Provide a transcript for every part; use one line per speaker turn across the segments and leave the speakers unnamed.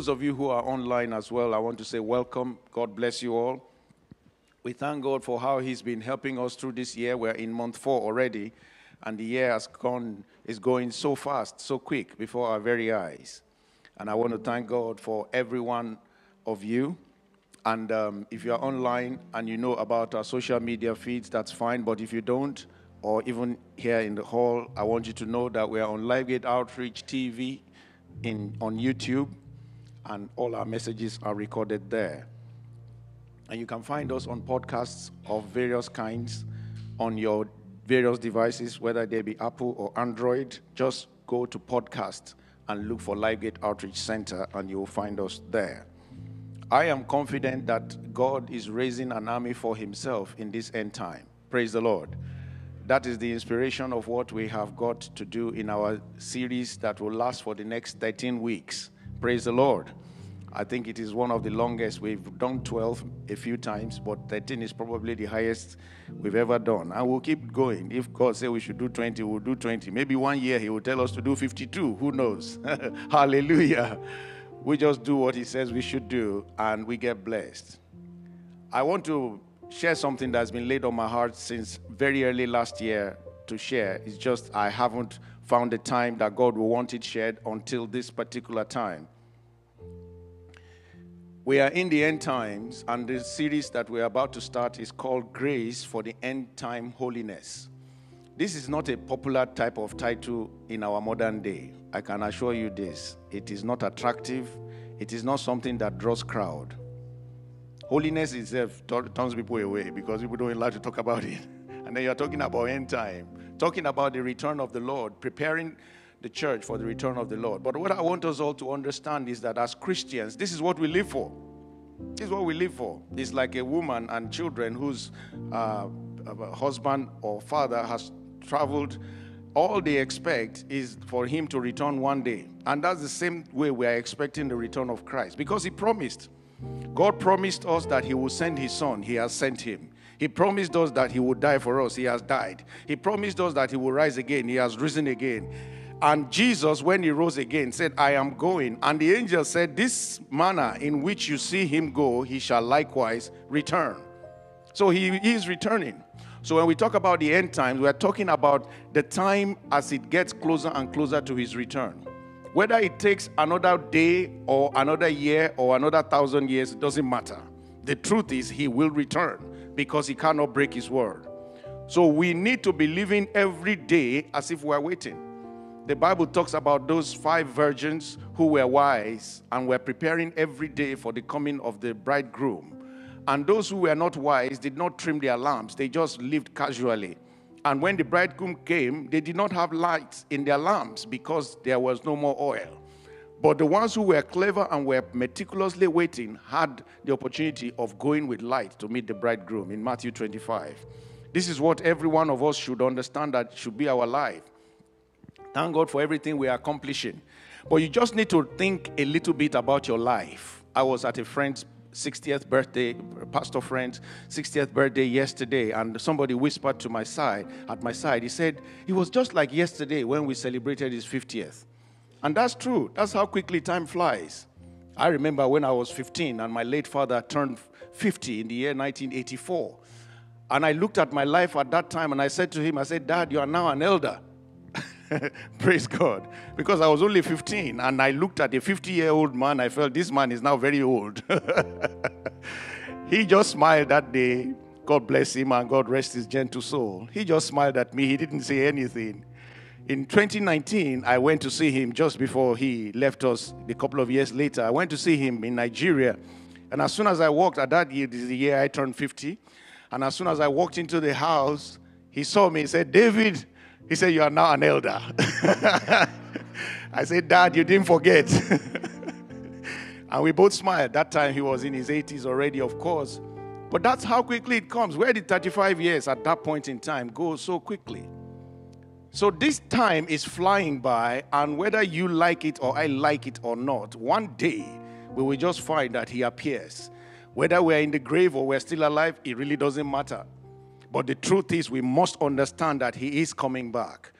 those of you who are online as well, I want to say welcome. God bless you all. We thank God for how He's been helping us through this year. We're in month four already, and the year has gone is going so fast, so quick before our very eyes. And I want to thank God for every one of you. And um, if you're online and you know about our social media feeds, that's fine. But if you don't, or even here in the hall, I want you to know that we are on Lifegate Outreach TV in, on YouTube, and all our messages are recorded there. And you can find us on podcasts of various kinds on your various devices, whether they be Apple or Android. Just go to podcast and look for Lifegate Outreach Center, and you'll find us there. I am confident that God is raising an army for himself in this end time. Praise the Lord. That is the inspiration of what we have got to do in our series that will last for the next 13 weeks. Praise the Lord. I think it is one of the longest. We've done 12 a few times, but 13 is probably the highest we've ever done. And we'll keep going. If God says we should do 20, we'll do 20. Maybe one year He will tell us to do 52. Who knows? Hallelujah. We just do what He says we should do, and we get blessed. I want to share something that's been laid on my heart since very early last year to share. It's just I haven't found a time that God will want it shared until this particular time. We are in the end times, and the series that we're about to start is called Grace for the End Time Holiness. This is not a popular type of title in our modern day. I can assure you this. It is not attractive, it is not something that draws crowd. Holiness itself turns people away because people don't like to talk about it. And then you're talking about end time, talking about the return of the Lord, preparing the church for the return of the Lord. But what I want us all to understand is that as Christians, this is what we live for. This is what we live for. It's like a woman and children whose uh, husband or father has traveled. All they expect is for him to return one day. And that's the same way we are expecting the return of Christ because he promised. God promised us that he will send his son. He has sent him. He promised us that he would die for us. He has died. He promised us that he will rise again. He has risen again. And Jesus, when he rose again, said, I am going. And the angel said, This manner in which you see him go, he shall likewise return. So he, he is returning. So when we talk about the end times, we are talking about the time as it gets closer and closer to his return. Whether it takes another day or another year or another thousand years, it doesn't matter. The truth is, he will return because he cannot break his word. So we need to be living every day as if we're waiting. The Bible talks about those five virgins who were wise and were preparing every day for the coming of the bridegroom. And those who were not wise did not trim their lamps, they just lived casually. And when the bridegroom came, they did not have lights in their lamps because there was no more oil. But the ones who were clever and were meticulously waiting had the opportunity of going with light to meet the bridegroom in Matthew 25. This is what every one of us should understand that should be our life. Thank God for everything we are accomplishing. But you just need to think a little bit about your life. I was at a friend's 60th birthday, pastor friend's 60th birthday yesterday, and somebody whispered to my side, at my side, he said, It was just like yesterday when we celebrated his 50th. And that's true. That's how quickly time flies. I remember when I was 15 and my late father turned 50 in the year 1984. And I looked at my life at that time and I said to him, I said, Dad, you are now an elder. Praise God. Because I was only 15 and I looked at a 50 year old man. I felt this man is now very old. he just smiled that day. God bless him and God rest his gentle soul. He just smiled at me. He didn't say anything. In 2019, I went to see him just before he left us a couple of years later. I went to see him in Nigeria. And as soon as I walked, at that year, this is the year I turned 50. And as soon as I walked into the house, he saw me. He said, David, he said, You are now an elder. I said, Dad, you didn't forget. and we both smiled. That time he was in his 80s already, of course. But that's how quickly it comes. Where did 35 years at that point in time go so quickly? So this time is flying by, and whether you like it or I like it or not, one day we will just find that he appears. Whether we're in the grave or we're still alive, it really doesn't matter. But the truth is, we must understand that He is coming back.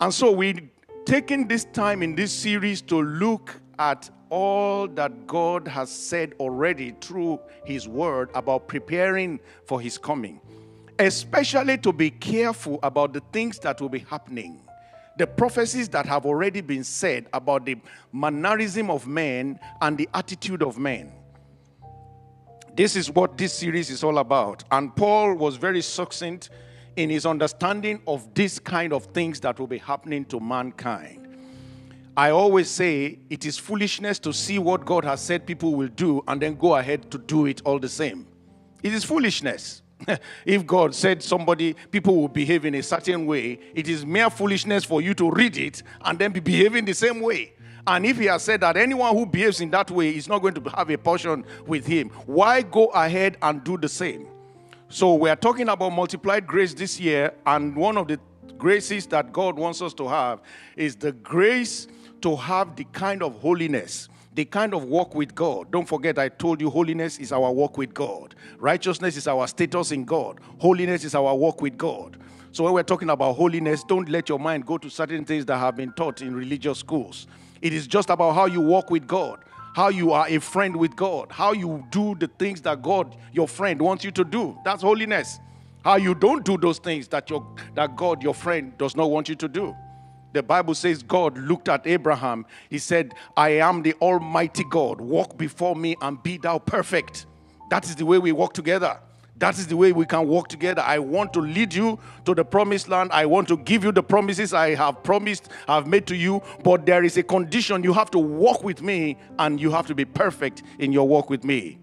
And so we're taking this time in this series to look at all that God has said already through His Word about preparing for His coming, especially to be careful about the things that will be happening. The prophecies that have already been said about the mannerism of men and the attitude of men. This is what this series is all about. And Paul was very succinct in his understanding of this kind of things that will be happening to mankind. I always say it is foolishness to see what God has said people will do and then go ahead to do it all the same. It is foolishness. if God said somebody, people will behave in a certain way, it is mere foolishness for you to read it and then be behaving the same way. And if He has said that anyone who behaves in that way is not going to have a portion with Him, why go ahead and do the same? So, we are talking about multiplied grace this year, and one of the graces that God wants us to have is the grace to have the kind of holiness, the kind of walk with God. Don't forget, I told you holiness is our walk with God, righteousness is our status in God, holiness is our walk with God. So, when we're talking about holiness, don't let your mind go to certain things that have been taught in religious schools. It is just about how you walk with God, how you are a friend with God, how you do the things that God, your friend, wants you to do. That's holiness. How you don't do those things that, your, that God, your friend, does not want you to do. The Bible says God looked at Abraham. He said, I am the Almighty God. Walk before me and be thou perfect. That is the way we walk together. That is the way we can walk together. I want to lead you to the promised land. I want to give you the promises I have promised, I've made to you. But there is a condition you have to walk with me and you have to be perfect in your walk with me.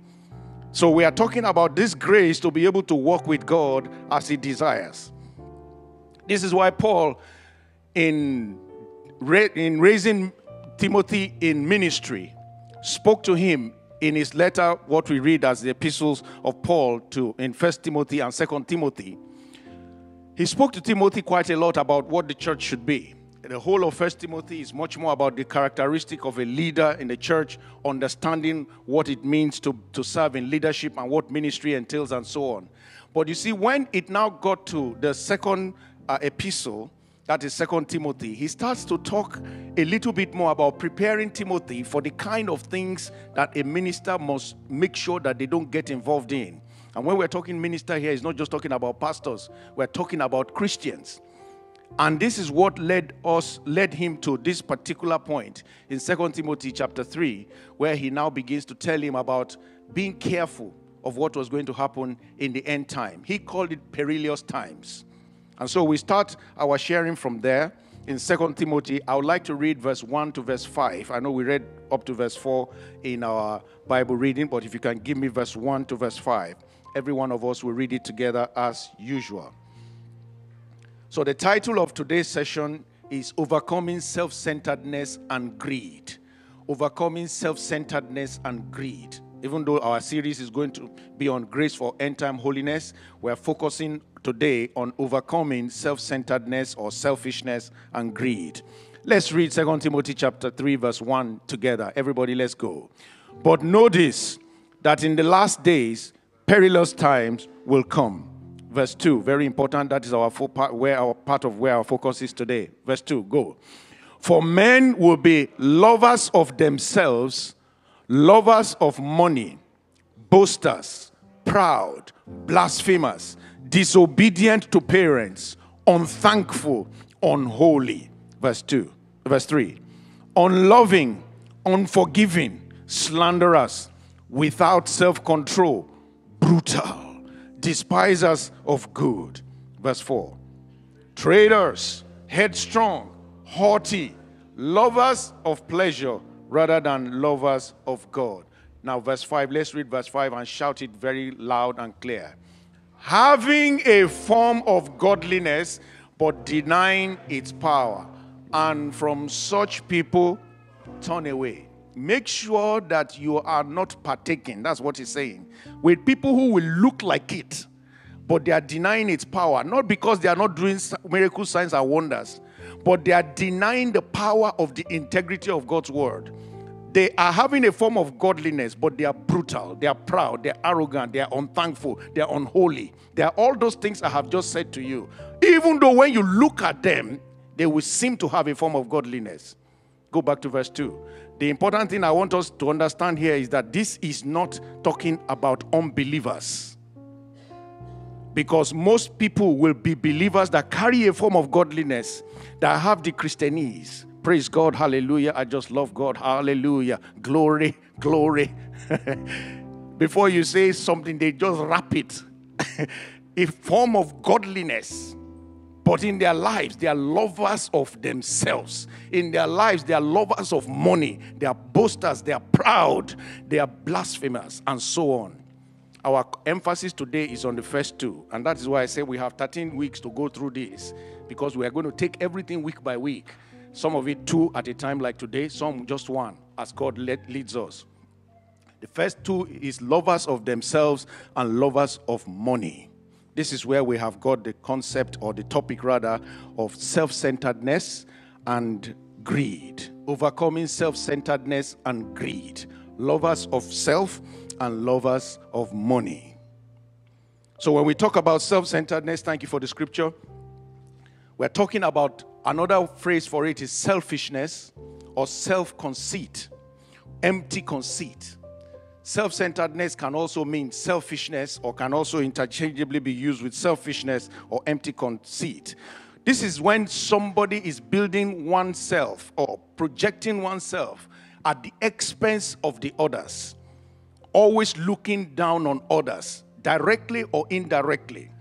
So we are talking about this grace to be able to walk with God as He desires. This is why Paul in, in raising Timothy in ministry, spoke to him in his letter, what we read as the epistles of Paul to in First Timothy and Second Timothy. He spoke to Timothy quite a lot about what the church should be. The whole of First Timothy is much more about the characteristic of a leader in the church, understanding what it means to, to serve in leadership and what ministry entails and so on. But you see, when it now got to the second uh, epistle, that is second timothy. He starts to talk a little bit more about preparing timothy for the kind of things that a minister must make sure that they don't get involved in. And when we're talking minister here it's not just talking about pastors. We're talking about christians. And this is what led us led him to this particular point in second timothy chapter 3 where he now begins to tell him about being careful of what was going to happen in the end time. He called it perilous times and so we start our sharing from there in Second Timothy. I would like to read verse 1 to verse 5. I know we read up to verse 4 in our Bible reading, but if you can give me verse 1 to verse 5, every one of us will read it together as usual. So the title of today's session is Overcoming Self Centeredness and Greed. Overcoming Self Centeredness and Greed. Even though our series is going to be on grace for end time holiness, we're focusing today on overcoming self-centeredness or selfishness and greed. Let's read 2 Timothy chapter 3 verse 1 together. Everybody let's go. But this that in the last days perilous times will come. Verse 2, very important. That is our part, where our part of where our focus is today. Verse 2, go. For men will be lovers of themselves, lovers of money, boasters, proud, blasphemers, disobedient to parents, unthankful, unholy. Verse 2, verse 3. Unloving, unforgiving, slanderous, without self control, brutal, despisers of good. Verse 4. Traitors, headstrong, haughty, lovers of pleasure rather than lovers of God. Now, verse 5, let's read verse 5 and shout it very loud and clear having a form of godliness, but denying its power. And from such people, turn away. Make sure that you are not partaking. That's what he's saying. With people who will look like it, but they are denying its power. Not because they are not doing miracle signs and wonders, but they are denying the power of the integrity of God's word. They are having a form of godliness, but they are brutal, they are proud, they are arrogant, they are unthankful, they are unholy. They are all those things I have just said to you. Even though when you look at them, they will seem to have a form of godliness. Go back to verse 2. The important thing I want us to understand here is that this is not talking about unbelievers. Because most people will be believers that carry a form of godliness, that have the Christianese. Praise God, hallelujah. I just love God, hallelujah. Glory, glory. Before you say something, they just wrap it. a form of godliness. But in their lives, they are lovers of themselves. In their lives, they are lovers of money. They are boasters. They are proud. They are blasphemers, and so on. Our emphasis today is on the first two. And that is why I say we have 13 weeks to go through this because we are going to take everything week by week. Some of it two at a time, like today, some just one, as God leads us. The first two is lovers of themselves and lovers of money. This is where we have got the concept or the topic rather of self centeredness and greed. Overcoming self centeredness and greed. Lovers of self and lovers of money. So when we talk about self centeredness, thank you for the scripture. We're talking about another phrase for it is selfishness or self conceit, empty conceit. Self centeredness can also mean selfishness or can also interchangeably be used with selfishness or empty conceit. This is when somebody is building oneself or projecting oneself at the expense of the others, always looking down on others, directly or indirectly.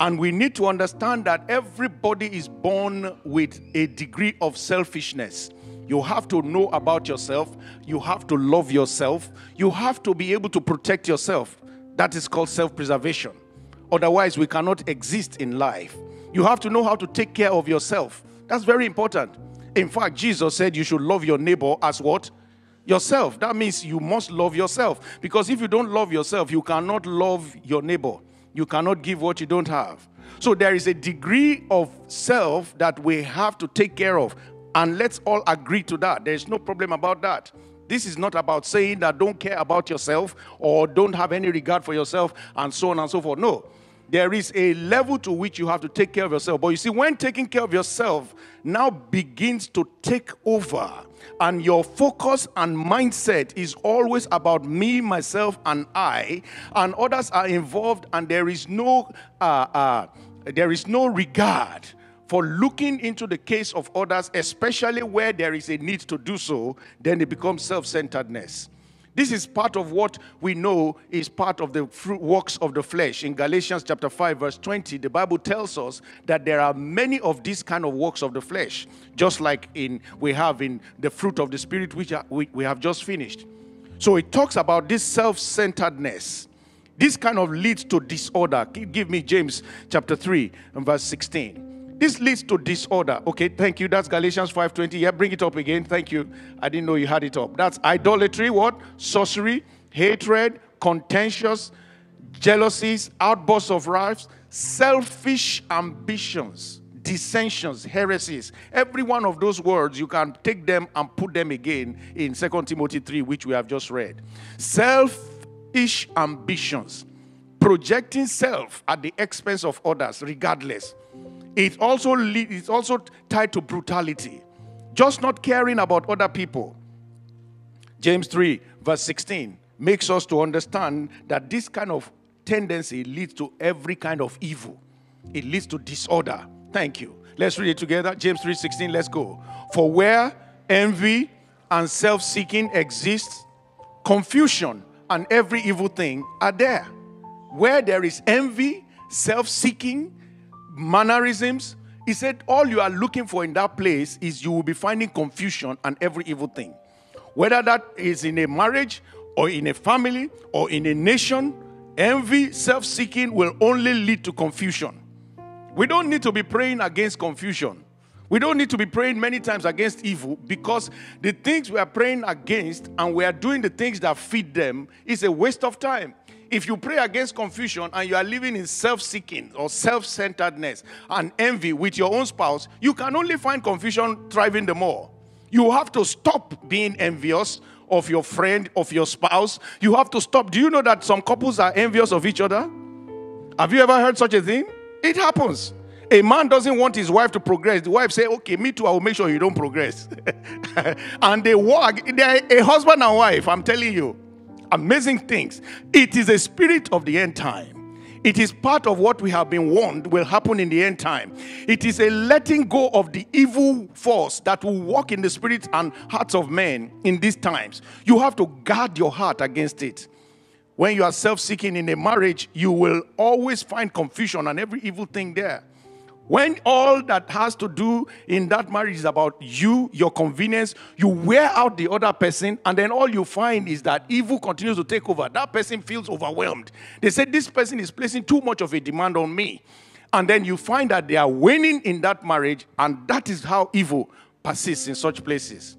And we need to understand that everybody is born with a degree of selfishness. You have to know about yourself. You have to love yourself. You have to be able to protect yourself. That is called self preservation. Otherwise, we cannot exist in life. You have to know how to take care of yourself. That's very important. In fact, Jesus said you should love your neighbor as what? Yourself. That means you must love yourself. Because if you don't love yourself, you cannot love your neighbor. You cannot give what you don't have. So there is a degree of self that we have to take care of. And let's all agree to that. There's no problem about that. This is not about saying that don't care about yourself or don't have any regard for yourself and so on and so forth. No. There is a level to which you have to take care of yourself. But you see, when taking care of yourself now begins to take over, and your focus and mindset is always about me, myself, and I, and others are involved, and there is no uh, uh, there is no regard for looking into the case of others, especially where there is a need to do so, then it becomes self centeredness. This is part of what we know is part of the works of the flesh. In Galatians chapter 5 verse 20, the Bible tells us that there are many of these kind of works of the flesh, just like in we have in the fruit of the spirit which we, we have just finished. So it talks about this self-centeredness. This kind of leads to disorder. Give me James chapter 3 and verse 16. This leads to disorder. Okay, thank you. That's Galatians 5:20. Yeah, bring it up again. Thank you. I didn't know you had it up. That's idolatry, what? Sorcery, hatred, contentious, jealousies, outbursts of wrath, selfish ambitions, dissensions, heresies. Every one of those words, you can take them and put them again in 2 Timothy 3, which we have just read. Selfish ambitions, projecting self at the expense of others, regardless it also it's also tied to brutality. Just not caring about other people. James 3, verse 16, makes us to understand that this kind of tendency leads to every kind of evil. It leads to disorder. Thank you. Let's read it together. James 3:16. Let's go. For where envy and self-seeking exists, confusion and every evil thing are there. Where there is envy, self-seeking, mannerisms. He said, All you are looking for in that place is you will be finding confusion and every evil thing. Whether that is in a marriage or in a family or in a nation, envy, self seeking will only lead to confusion. We don't need to be praying against confusion. We don't need to be praying many times against evil because the things we are praying against and we are doing the things that feed them is a waste of time. If you pray against confusion and you are living in self seeking or self centeredness and envy with your own spouse, you can only find confusion thriving the more. You have to stop being envious of your friend, of your spouse. You have to stop. Do you know that some couples are envious of each other? Have you ever heard such a thing? It happens. A man doesn't want his wife to progress. The wife say, "Okay, me too. I will make sure you don't progress." and they walk. They're a husband and wife. I'm telling you, amazing things. It is a spirit of the end time. It is part of what we have been warned will happen in the end time. It is a letting go of the evil force that will walk in the spirits and hearts of men in these times. You have to guard your heart against it. When you are self seeking in a marriage, you will always find confusion and every evil thing there. When all that has to do in that marriage is about you, your convenience, you wear out the other person, and then all you find is that evil continues to take over. That person feels overwhelmed. They say, This person is placing too much of a demand on me. And then you find that they are winning in that marriage, and that is how evil persists in such places.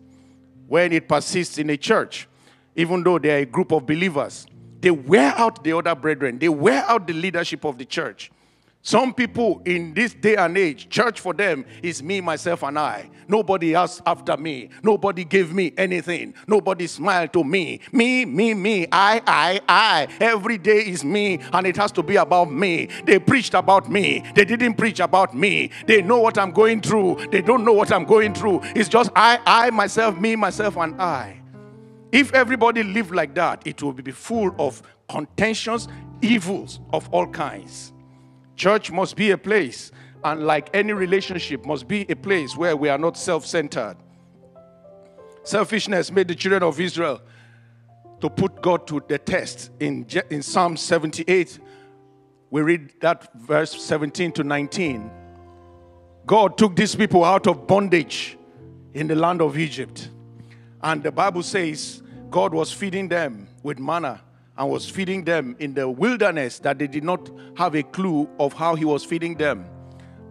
When it persists in a church, even though they are a group of believers, they wear out the other brethren, they wear out the leadership of the church. Some people in this day and age, church for them is me, myself, and I. Nobody else after me. Nobody gave me anything. Nobody smiled to me. Me, me, me. I, I, I. Every day is me, and it has to be about me. They preached about me. They didn't preach about me. They know what I'm going through. They don't know what I'm going through. It's just I, I, myself, me, myself, and I. If everybody lived like that, it would be full of contentions, evils of all kinds. Church must be a place, and like any relationship, must be a place where we are not self centered. Selfishness made the children of Israel to put God to the test. In, in Psalm 78, we read that verse 17 to 19. God took these people out of bondage in the land of Egypt. And the Bible says God was feeding them with manna and was feeding them in the wilderness that they did not have a clue of how he was feeding them.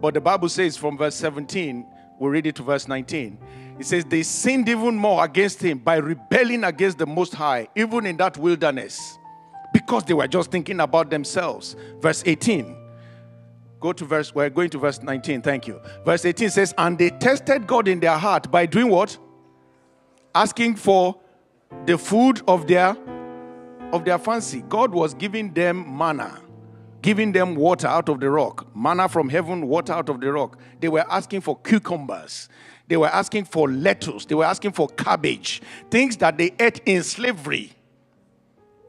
But the Bible says from verse 17, we read it to verse 19. It says, They sinned even more against him by rebelling against the Most High, even in that wilderness, because they were just thinking about themselves. Verse 18. Go to verse, we're going to verse 19. Thank you. Verse 18 says, And they tested God in their heart by doing what? Asking for the food of their of their fancy. God was giving them manna, giving them water out of the rock, manna from heaven, water out of the rock. They were asking for cucumbers. They were asking for lettuce. They were asking for cabbage, things that they ate in slavery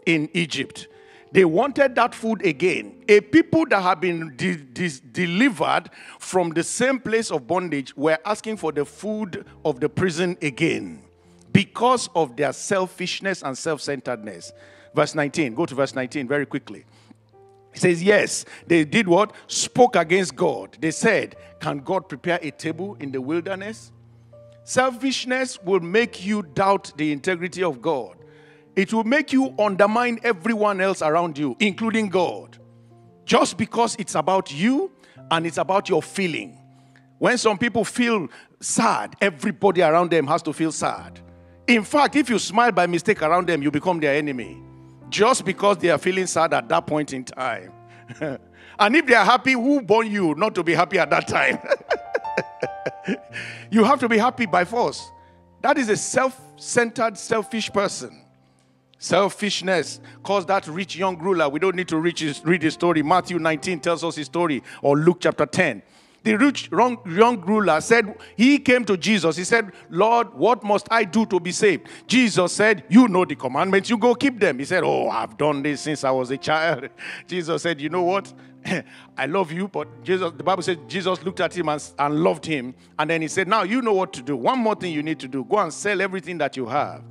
in Egypt. They wanted that food again. A people that had been de- de- delivered from the same place of bondage were asking for the food of the prison again because of their selfishness and self centeredness. Verse 19. Go to verse 19 very quickly. He says, Yes, they did what? Spoke against God. They said, Can God prepare a table in the wilderness? Selfishness will make you doubt the integrity of God. It will make you undermine everyone else around you, including God, just because it's about you and it's about your feeling. When some people feel sad, everybody around them has to feel sad. In fact, if you smile by mistake around them, you become their enemy just because they are feeling sad at that point in time. and if they are happy, who born you not to be happy at that time? you have to be happy by force. That is a self centered, selfish person. Selfishness caused that rich young ruler. We don't need to read his, read his story. Matthew 19 tells us his story, or Luke chapter 10. The rich young ruler said, He came to Jesus. He said, Lord, what must I do to be saved? Jesus said, You know the commandments, you go keep them. He said, Oh, I've done this since I was a child. Jesus said, You know what? I love you, but Jesus, the Bible says Jesus looked at him and, and loved him. And then he said, Now you know what to do. One more thing you need to do go and sell everything that you have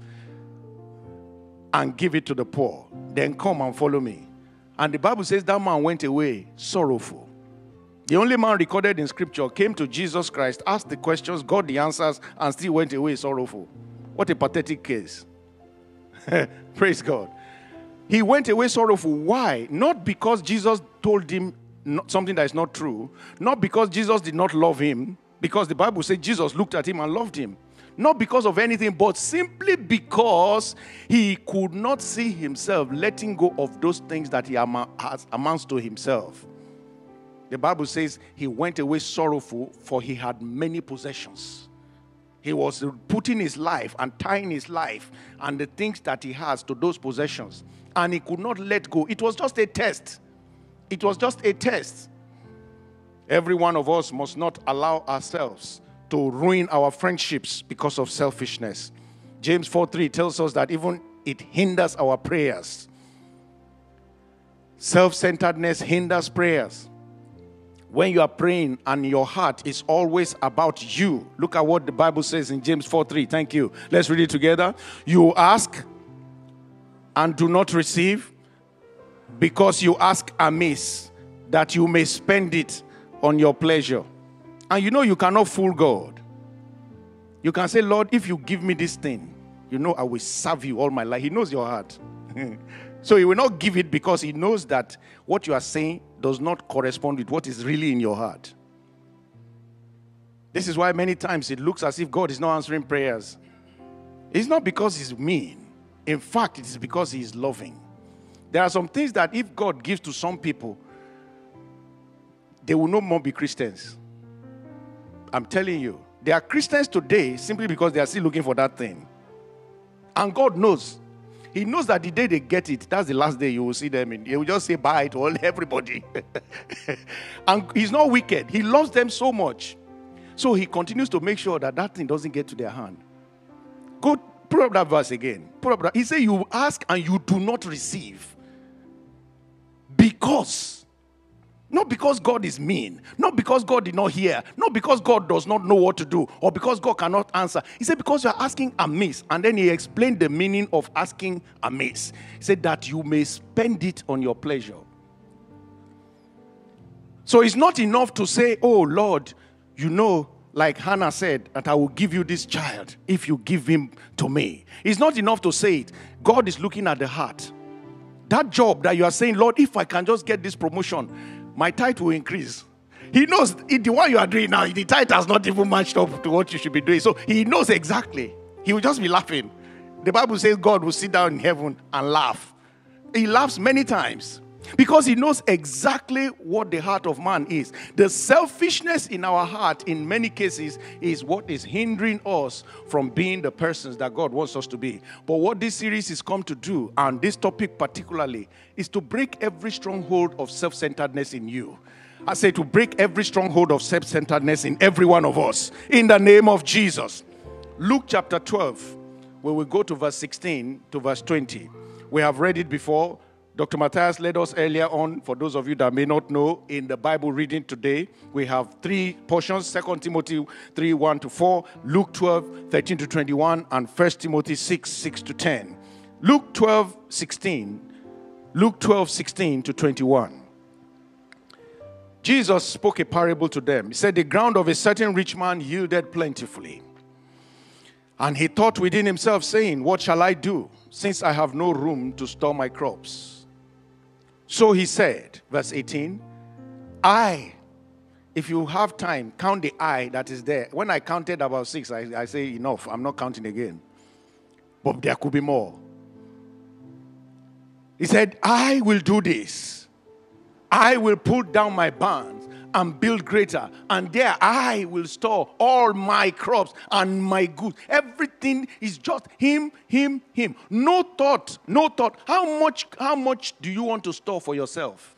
and give it to the poor. Then come and follow me. And the Bible says that man went away sorrowful the only man recorded in scripture came to Jesus Christ, asked the questions, got the answers, and still went away sorrowful. What a pathetic case. Praise God. He went away sorrowful. Why? Not because Jesus told him something that is not true, not because Jesus did not love him, because the Bible says Jesus looked at him and loved him. Not because of anything, but simply because he could not see himself letting go of those things that he has amounts to himself. The Bible says he went away sorrowful, for he had many possessions. He was putting his life and tying his life and the things that he has to those possessions. And he could not let go. It was just a test. It was just a test. Every one of us must not allow ourselves to ruin our friendships because of selfishness. James 4 3 tells us that even it hinders our prayers. Self centeredness hinders prayers. When you are praying and your heart is always about you, look at what the Bible says in James 4 3. Thank you. Let's read it together. You ask and do not receive because you ask amiss, that you may spend it on your pleasure. And you know you cannot fool God. You can say, Lord, if you give me this thing, you know I will serve you all my life. He knows your heart. so he will not give it because he knows that what you are saying does not correspond with what is really in your heart. This is why many times it looks as if God is not answering prayers. It's not because he's mean. In fact, it is because he is loving. There are some things that if God gives to some people, they will no more be Christians. I'm telling you. They are Christians today simply because they are still looking for that thing. And God knows. He knows that the day they get it, that's the last day you will see them. In. He will just say bye to all everybody. and he's not wicked. He loves them so much. So he continues to make sure that that thing doesn't get to their hand. Go pull up that verse again. Pull up that. He said, You ask and you do not receive. Because not because God is mean, not because God did not hear, not because God does not know what to do, or because God cannot answer. He said, Because you are asking amiss. And then he explained the meaning of asking amiss. He said, That you may spend it on your pleasure. So it's not enough to say, Oh Lord, you know, like Hannah said, that I will give you this child if you give him to me. It's not enough to say it. God is looking at the heart. That job that you are saying, Lord, if I can just get this promotion, my tithe will increase. He knows the one you are doing now, the tithe has not even matched up to what you should be doing. So he knows exactly. He will just be laughing. The Bible says God will sit down in heaven and laugh. He laughs many times because he knows exactly what the heart of man is. The selfishness in our heart, in many cases, is what is hindering us from being the persons that God wants us to be. But what this series is come to do, and this topic particularly, is to break every stronghold of self centeredness in you. I say to break every stronghold of self centeredness in every one of us, in the name of Jesus. Luke chapter 12, where we go to verse 16 to verse 20. We have read it before Dr. Matthias led us earlier on, for those of you that may not know, in the Bible reading today, we have three portions 2 Timothy 3 1 to 4, Luke 12 13 to 21, and 1 Timothy 6 6 to 10. Luke 12 16, Luke 12 16 to 21. Jesus spoke a parable to them. He said, The ground of a certain rich man yielded plentifully. And he thought within himself, saying, What shall I do, since I have no room to store my crops? So he said, verse 18, I, if you have time, count the I that is there. When I counted about six, I, I say, enough, I'm not counting again. But there could be more. He said, I will do this. I will put down my barns and build greater. And there I will store all my crops and my goods. Everything is just him, him, him. No thought, no thought. How much, how much do you want to store for yourself?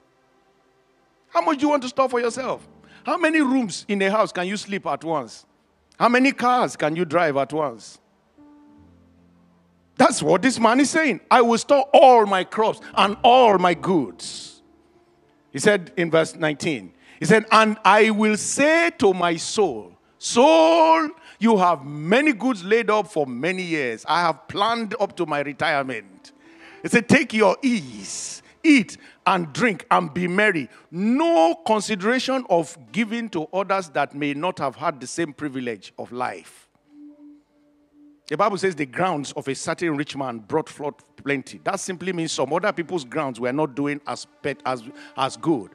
How much do you want to store for yourself? How many rooms in a house can you sleep at once? How many cars can you drive at once? That's what this man is saying. I will store all my crops and all my goods. He said in verse 19, he said, And I will say to my soul, Soul, you have many goods laid up for many years. I have planned up to my retirement. He said, Take your ease, eat and drink and be merry. No consideration of giving to others that may not have had the same privilege of life. The Bible says the grounds of a certain rich man brought forth plenty. That simply means some other people's grounds were not doing as, as, as good.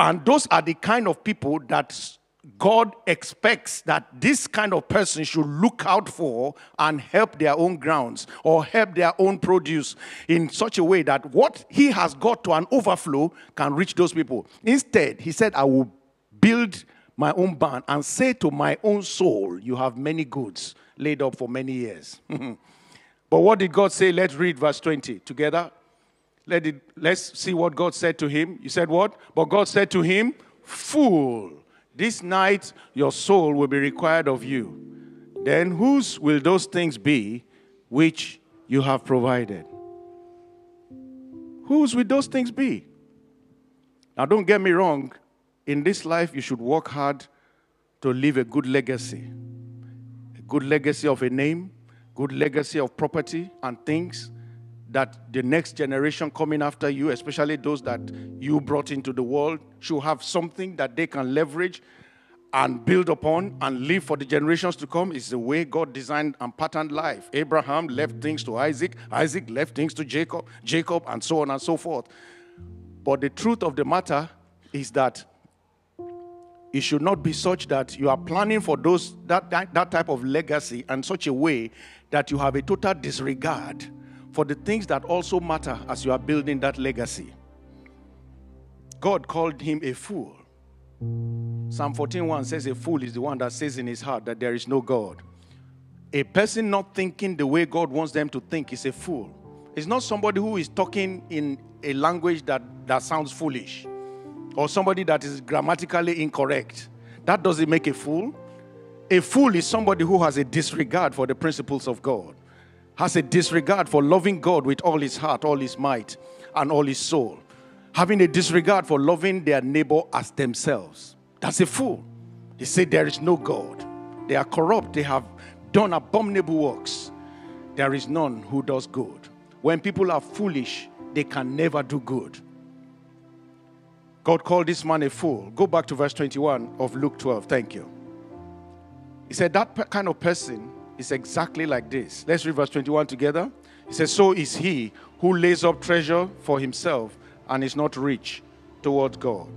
And those are the kind of people that God expects that this kind of person should look out for and help their own grounds or help their own produce in such a way that what he has got to an overflow can reach those people. Instead, he said, I will build my own barn and say to my own soul, You have many goods laid up for many years. but what did God say? Let's read verse 20 together. Let it, let's see what God said to him. You said what? But God said to him, fool. This night your soul will be required of you. Then whose will those things be which you have provided? Whose will those things be? Now, don't get me wrong. In this life, you should work hard to leave a good legacy. A good legacy of a name, good legacy of property and things that the next generation coming after you, especially those that you brought into the world, should have something that they can leverage and build upon and live for the generations to come. is the way God designed and patterned life. Abraham left things to Isaac, Isaac left things to Jacob, Jacob, and so on and so forth. But the truth of the matter is that it should not be such that you are planning for those that, that, that type of legacy in such a way that you have a total disregard for the things that also matter as you are building that legacy. God called him a fool. Psalm 14:1 says a fool is the one that says in his heart that there is no God. A person not thinking the way God wants them to think is a fool. It's not somebody who is talking in a language that, that sounds foolish or somebody that is grammatically incorrect. That doesn't make a fool. A fool is somebody who has a disregard for the principles of God has a disregard for loving God with all his heart, all his might, and all his soul, having a disregard for loving their neighbor as themselves. That's a fool. They say there is no God. They are corrupt. They have done abominable works. There is none who does good. When people are foolish, they can never do good. God called this man a fool. Go back to verse 21 of Luke 12. Thank you. He said, That kind of person is exactly like this. Let's read verse 21 together. He says, So is he who lays up treasure for himself and is not rich towards God.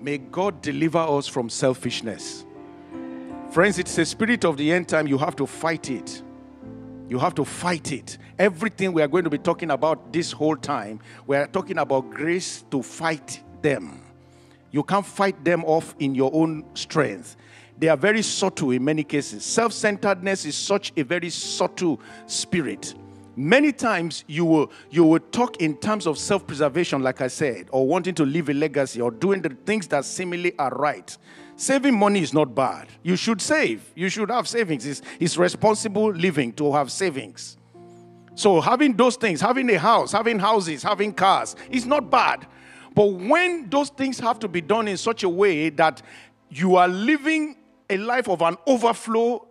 May God deliver us from selfishness. Friends, it's a spirit of the end time. You have to fight it. You have to fight it. Everything we are going to be talking about this whole time, we are talking about grace to fight them. You can't fight them off in your own strength they are very subtle in many cases. Self centeredness is such a very subtle spirit. Many times you will, you will talk in terms of self preservation, like I said, or wanting to leave a legacy or doing the things that seemingly are right. Saving money is not bad. You should save. You should have savings. It's, it's responsible living to have savings. So having those things, having a house, having houses, having cars, is not bad. But when those things have to be done in such a way that you are living a life of an overflow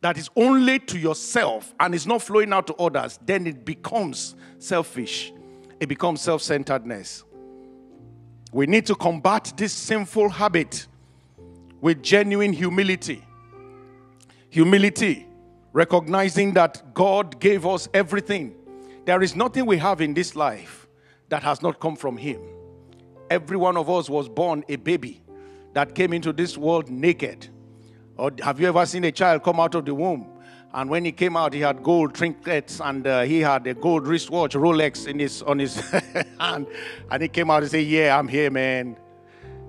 that is only to yourself and is not flowing out to others, then it becomes selfish. It becomes self centeredness. We need to combat this sinful habit with genuine humility. Humility, recognizing that God gave us everything. There is nothing we have in this life that has not come from Him. Every one of us was born a baby that came into this world naked. Or have you ever seen a child come out of the womb? And when he came out, he had gold trinkets and uh, he had a gold wristwatch, Rolex, in his on his hand. And he came out and said, "Yeah, I'm here, man."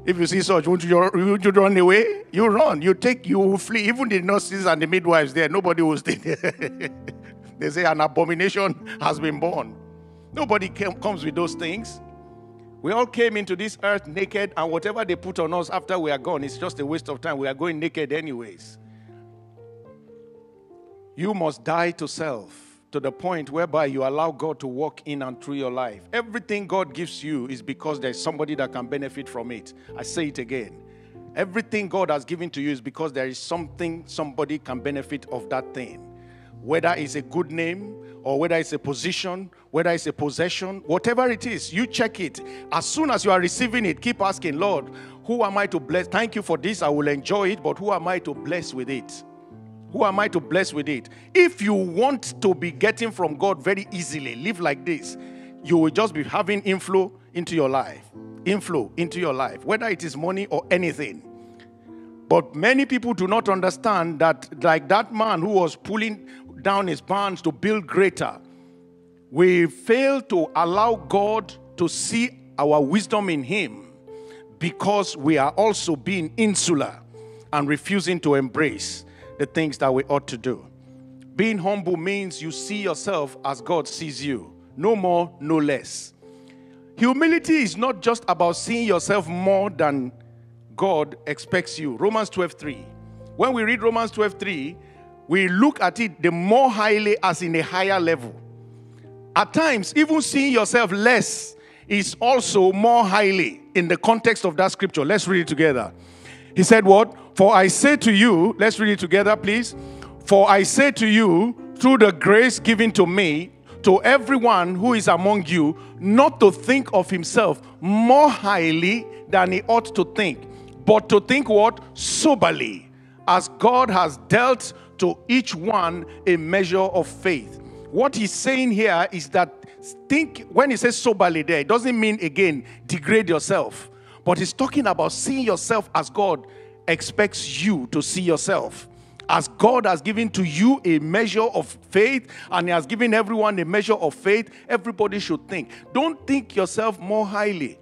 If you see such, won't you, won't you run away? You run. You take. You flee. Even the nurses and the midwives there, nobody will stay there. they say an abomination has been born. Nobody came, comes with those things. We all came into this earth naked, and whatever they put on us after we are gone, it's just a waste of time. We are going naked, anyways. You must die to self to the point whereby you allow God to walk in and through your life. Everything God gives you is because there's somebody that can benefit from it. I say it again. Everything God has given to you is because there is something somebody can benefit of that thing. Whether it's a good name, or whether it's a position, whether it's a possession, whatever it is, you check it. As soon as you are receiving it, keep asking, Lord, who am I to bless? Thank you for this. I will enjoy it, but who am I to bless with it? Who am I to bless with it? If you want to be getting from God very easily, live like this, you will just be having inflow into your life. Inflow into your life, whether it is money or anything. But many people do not understand that, like that man who was pulling down his barns to build greater, we fail to allow God to see our wisdom in him because we are also being insular and refusing to embrace the things that we ought to do. Being humble means you see yourself as God sees you, no more, no less. Humility is not just about seeing yourself more than God expects you. Romans 12:3. When we read Romans 12:3, we look at it the more highly as in a higher level. At times, even seeing yourself less is also more highly in the context of that scripture. Let's read it together. He said, What? For I say to you, let's read it together, please. For I say to you, through the grace given to me, to everyone who is among you, not to think of himself more highly than he ought to think, but to think what? Soberly, as God has dealt to each one a measure of faith. What he's saying here is that think when he says soberly there, it doesn't mean again degrade yourself, but he's talking about seeing yourself as God expects you to see yourself. As God has given to you a measure of faith and He has given everyone a measure of faith, everybody should think. Don't think yourself more highly.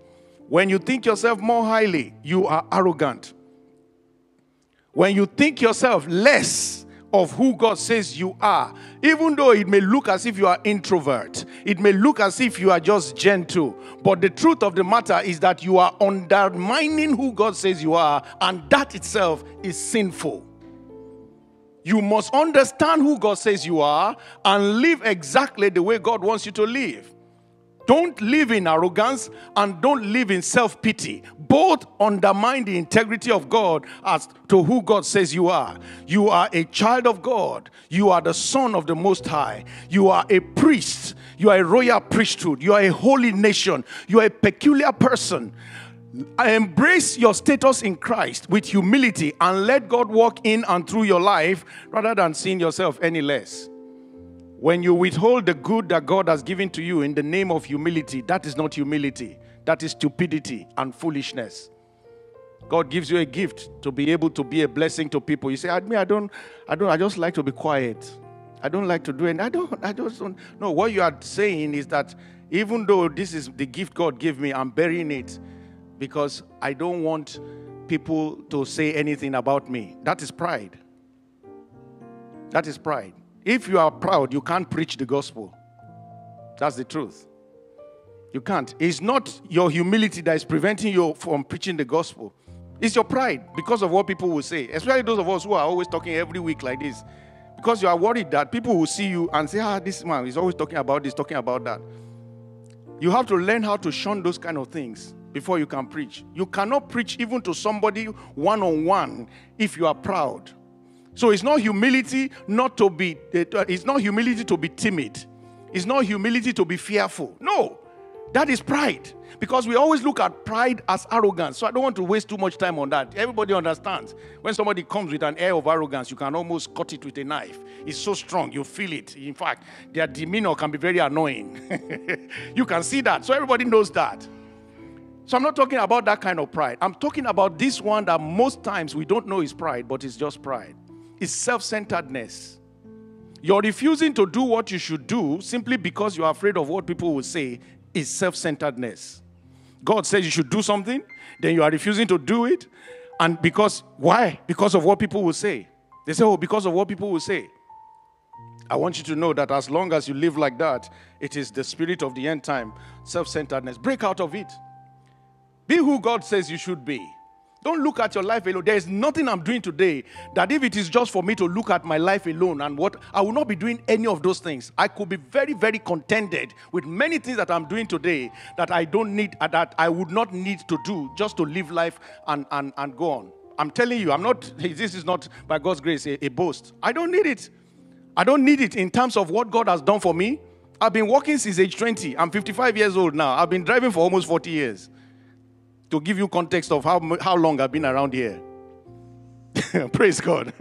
When you think yourself more highly, you are arrogant. When you think yourself less of who God says you are, even though it may look as if you are introvert, it may look as if you are just gentle, but the truth of the matter is that you are undermining who God says you are, and that itself is sinful. You must understand who God says you are and live exactly the way God wants you to live. Don't live in arrogance and don't live in self pity. Both undermine the integrity of God as to who God says you are. You are a child of God. You are the son of the Most High. You are a priest. You are a royal priesthood. You are a holy nation. You are a peculiar person. Embrace your status in Christ with humility and let God walk in and through your life rather than seeing yourself any less. When you withhold the good that God has given to you in the name of humility, that is not humility. That is stupidity and foolishness. God gives you a gift to be able to be a blessing to people. You say, I don't, I don't, I just like to be quiet. I don't like to do it. I don't, I just don't. No, what you are saying is that even though this is the gift God gave me, I'm burying it because I don't want people to say anything about me. That is pride. That is pride. If you are proud, you can't preach the gospel. That's the truth. You can't. It's not your humility that is preventing you from preaching the gospel. It's your pride because of what people will say, especially those of us who are always talking every week like this. Because you are worried that people will see you and say, ah, this man is always talking about this, talking about that. You have to learn how to shun those kind of things before you can preach. You cannot preach even to somebody one on one if you are proud. So it's not humility not to be it's not humility to be timid. It's not humility to be fearful. No. That is pride. Because we always look at pride as arrogance. So I don't want to waste too much time on that. Everybody understands. When somebody comes with an air of arrogance, you can almost cut it with a knife. It's so strong, you feel it. In fact, their demeanor can be very annoying. you can see that. So everybody knows that. So I'm not talking about that kind of pride. I'm talking about this one that most times we don't know is pride, but it's just pride. It's self centeredness. You're refusing to do what you should do simply because you're afraid of what people will say is self centeredness. God says you should do something, then you are refusing to do it. And because, why? Because of what people will say. They say, oh, because of what people will say. I want you to know that as long as you live like that, it is the spirit of the end time, self centeredness. Break out of it. Be who God says you should be. Don't look at your life alone. There is nothing I'm doing today that if it is just for me to look at my life alone and what I will not be doing any of those things. I could be very, very contented with many things that I'm doing today that I don't need, uh, that I would not need to do just to live life and, and, and go on. I'm telling you, I'm not, this is not by God's grace a, a boast. I don't need it. I don't need it in terms of what God has done for me. I've been working since age 20. I'm 55 years old now. I've been driving for almost 40 years to give you context of how, how long I've been around here. Praise God.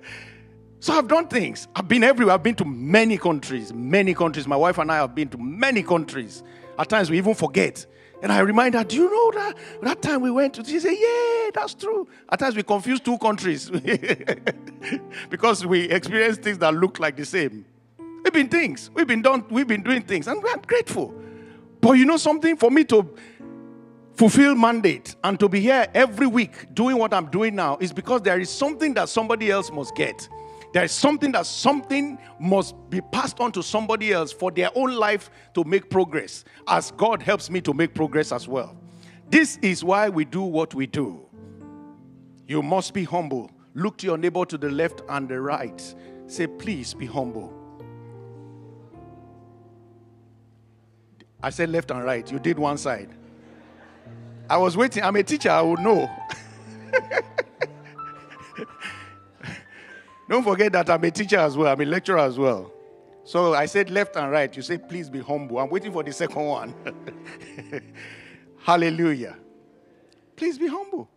so I've done things. I've been everywhere. I've been to many countries, many countries. My wife and I have been to many countries. At times we even forget. And I remind her, do you know that that time we went to? She said, yeah, that's true. At times we confuse two countries because we experience things that look like the same. We've been things. We've been done. We've been doing things, and we're grateful. But you know something? For me to fulfill mandate and to be here every week doing what I'm doing now is because there is something that somebody else must get. There is something that something must be passed on to somebody else for their own life to make progress, as God helps me to make progress as well. This is why we do what we do. You must be humble. Look to your neighbor to the left and the right. Say, please be humble. I said left and right. You did one side. I was waiting. I'm a teacher. I would know. Don't forget that I'm a teacher as well. I'm a lecturer as well. So I said left and right. You say, please be humble. I'm waiting for the second one. Hallelujah. Please be humble.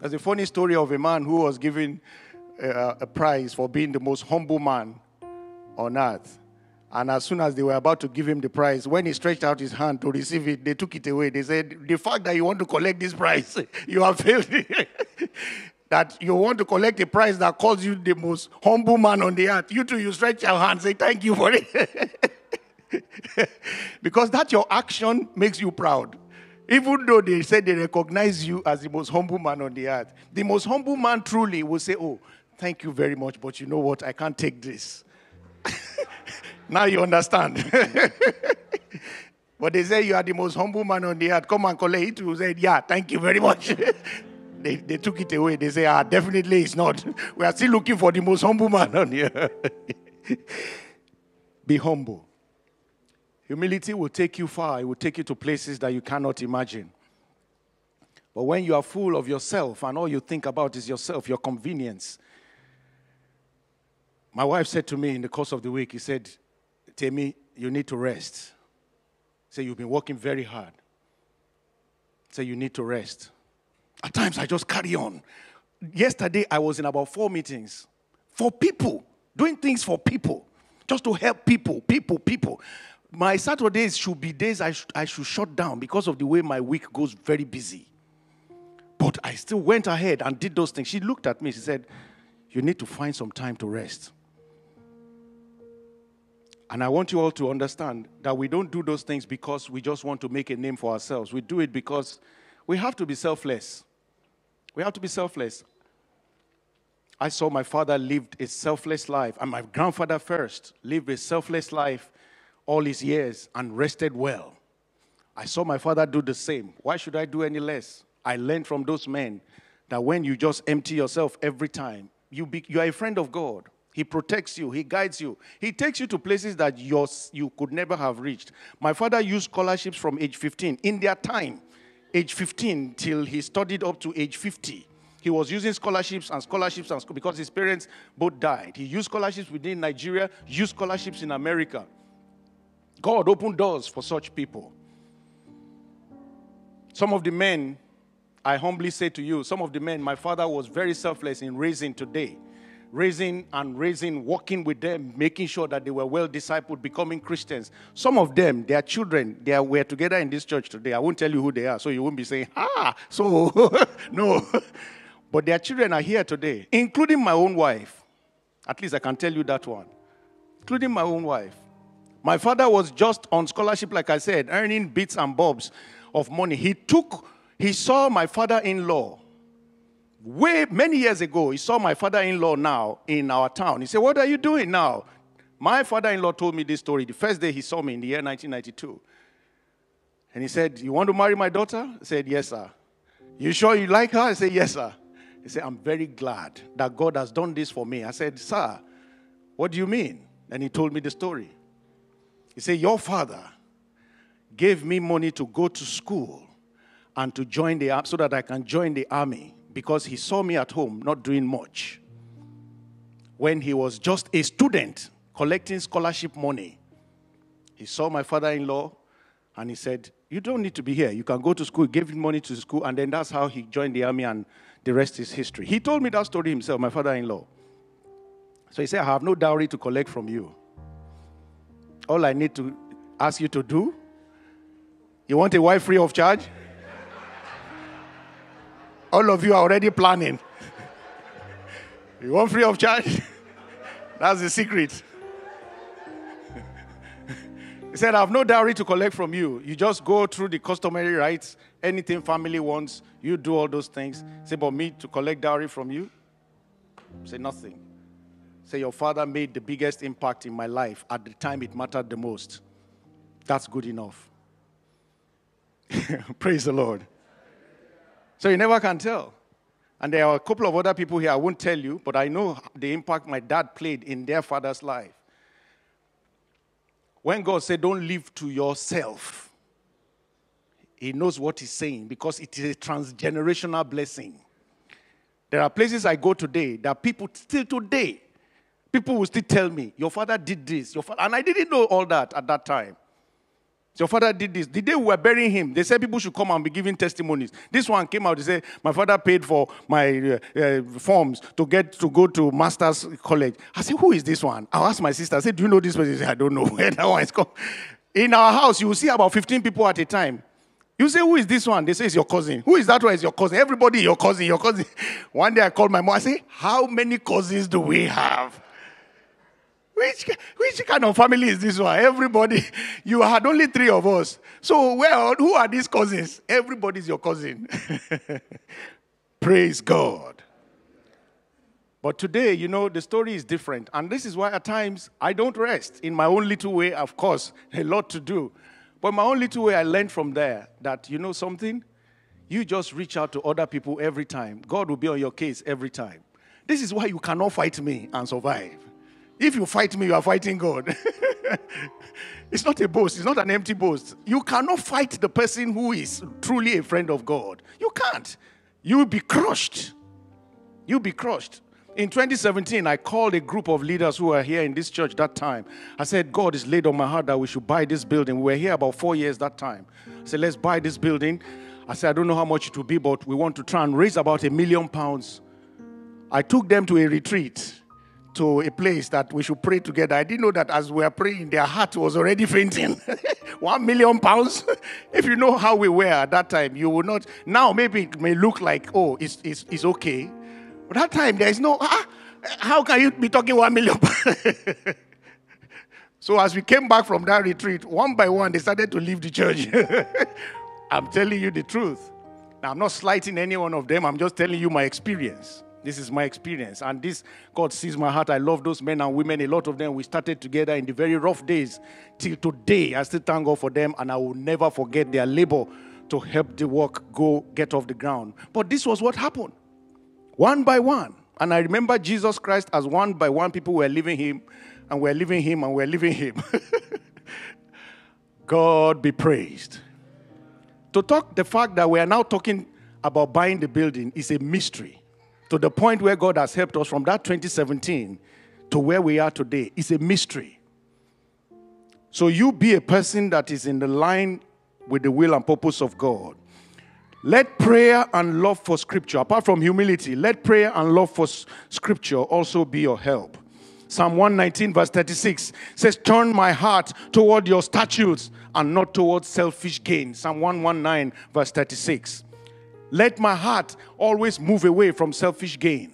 There's a funny story of a man who was given uh, a prize for being the most humble man on earth. And as soon as they were about to give him the prize, when he stretched out his hand to receive it, they took it away. They said, The fact that you want to collect this prize, you have failed. that you want to collect a prize that calls you the most humble man on the earth. You too, you stretch your hand, say, Thank you for it. because that your action makes you proud. Even though they said they recognize you as the most humble man on the earth, the most humble man truly will say, Oh, thank you very much, but you know what? I can't take this. Now you understand. but they say you are the most humble man on the earth. Come and collect it. You said, Yeah, thank you very much. they, they took it away. They say, Ah, definitely it's not. We are still looking for the most humble man on here. Be humble. Humility will take you far, it will take you to places that you cannot imagine. But when you are full of yourself and all you think about is yourself, your convenience. My wife said to me in the course of the week, he said, Temi, you need to rest. Say, you've been working very hard. Say, you need to rest. At times, I just carry on. Yesterday, I was in about four meetings for people, doing things for people, just to help people, people, people my Saturdays should be days I, sh- I should shut down because of the way my week goes very busy. But I still went ahead and did those things. She looked at me, she said, You need to find some time to rest. And I want you all to understand that we don't do those things because we just want to make a name for ourselves. We do it because we have to be selfless. We have to be selfless. I saw my father lived a selfless life, and my grandfather first lived a selfless life all his years and rested well. I saw my father do the same. Why should I do any less? I learned from those men that when you just empty yourself every time, you, be, you are a friend of God. He protects you, He guides you, He takes you to places that you could never have reached. My father used scholarships from age 15 in their time, age 15 till he studied up to age 50. He was using scholarships and scholarships and because his parents both died. He used scholarships within Nigeria, used scholarships in America. God opened doors for such people. Some of the men, I humbly say to you, some of the men, my father was very selfless in raising today. Raising and raising, working with them, making sure that they were well discipled, becoming Christians. Some of them, their children, they are, were together in this church today. I won't tell you who they are, so you won't be saying, ah, so, no. but their children are here today, including my own wife. At least I can tell you that one. Including my own wife. My father was just on scholarship, like I said, earning bits and bobs of money. He took, he saw my father in law way many years ago. He saw my father in law now in our town. He said, What are you doing now? My father in law told me this story the first day he saw me in the year 1992. And he said, You want to marry my daughter? I said, Yes, sir. You sure you like her? I said, Yes, sir. He said, I'm very glad that God has done this for me. I said, Sir, what do you mean? And he told me the story. He said, Your father gave me money to go to school and to join the so that I can join the army because he saw me at home not doing much. When he was just a student collecting scholarship money, he saw my father in law and he said, You don't need to be here. You can go to school. He gave him money to school, and then that's how he joined the army, and the rest is history. He told me that story himself, my father in law. So he said, I have no dowry to collect from you. All I need to ask you to do, you want a wife free of charge? All of you are already planning. you want free of charge? That's the secret. he said, I have no dowry to collect from you. You just go through the customary rites, anything family wants, you do all those things. Say, but me to collect dowry from you? Say nothing. Say, Your father made the biggest impact in my life at the time it mattered the most. That's good enough. Praise the Lord. So you never can tell. And there are a couple of other people here, I won't tell you, but I know the impact my dad played in their father's life. When God said, Don't live to yourself, He knows what He's saying because it is a transgenerational blessing. There are places I go today that people still today, people will still tell me, Your father did this, your father, and I didn't know all that at that time. Your father did this. The day we were burying him, they said people should come and be giving testimonies. This one came out. They said, My father paid for my uh, uh, forms to get to go to master's college. I said, Who is this one? I asked my sister, I said, Do you know this person? Said, I don't know where that one is called. In our house, you will see about 15 people at a time. You say, Who is this one? They say, It's your cousin. Who is that one? It's your cousin. Everybody, your cousin, your cousin. One day I called my mom. I say, How many cousins do we have? Which, which kind of family is this one? Everybody, you had only three of us. So, well, who are these cousins? Everybody's your cousin. Praise God. But today, you know, the story is different. And this is why at times I don't rest. In my own little way, of course, a lot to do. But my own little way, I learned from there that, you know something? You just reach out to other people every time. God will be on your case every time. This is why you cannot fight me and survive. If you fight me, you are fighting God. it's not a boast, it's not an empty boast. You cannot fight the person who is truly a friend of God. You can't. You'll be crushed. You'll be crushed. In 2017, I called a group of leaders who were here in this church that time. I said, God is laid on my heart that we should buy this building. We were here about four years that time. I said, let's buy this building. I said, I don't know how much it will be, but we want to try and raise about a million pounds. I took them to a retreat to a place that we should pray together. I didn't know that as we were praying, their heart was already fainting. One million pounds. if you know how we were at that time, you will not. Now, maybe it may look like, oh, it's, it's, it's okay. But that time, there is no, ah, how can you be talking one million so, as we came back from that retreat, one by one, they started to leave the church. I'm telling you the truth. Now, I'm not slighting any one of them, I'm just telling you my experience. This is my experience. And this, God sees my heart. I love those men and women. A lot of them, we started together in the very rough days. Till today, I still thank God for them. And I will never forget their labor to help the work go get off the ground. But this was what happened one by one. And I remember Jesus Christ as one by one people were leaving him, and we're leaving him, and we're leaving him. God be praised. To talk the fact that we are now talking about buying the building is a mystery to the point where God has helped us from that 2017 to where we are today is a mystery. So you be a person that is in the line with the will and purpose of God. Let prayer and love for scripture, apart from humility, let prayer and love for scripture also be your help. Psalm 119, verse 36 says, Turn my heart toward your statutes and not towards selfish gain. Psalm 119, verse 36. Let my heart always move away from selfish gain.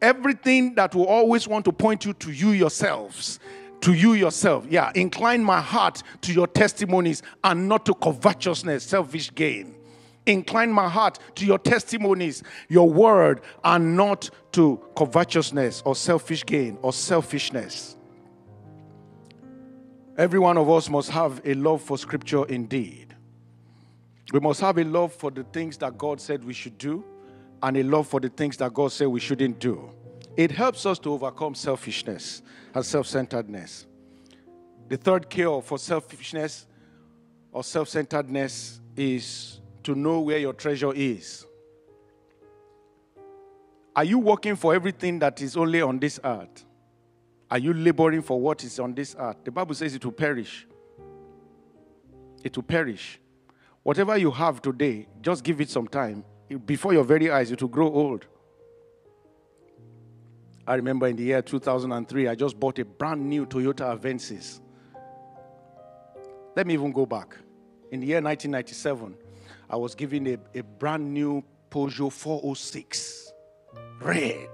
Everything that will always want to point you to you yourselves, to you yourself. Yeah, incline my heart to your testimonies and not to covetousness, selfish gain. Incline my heart to your testimonies, your word, and not to covetousness or selfish gain or selfishness. Every one of us must have a love for scripture indeed. We must have a love for the things that God said we should do and a love for the things that God said we shouldn't do. It helps us to overcome selfishness and self centeredness. The third cure for selfishness or self centeredness is to know where your treasure is. Are you working for everything that is only on this earth? Are you laboring for what is on this earth? The Bible says it will perish. It will perish. Whatever you have today, just give it some time. Before your very eyes, it will grow old. I remember in the year 2003, I just bought a brand new Toyota Avensis. Let me even go back. In the year 1997, I was given a, a brand new Peugeot 406, red.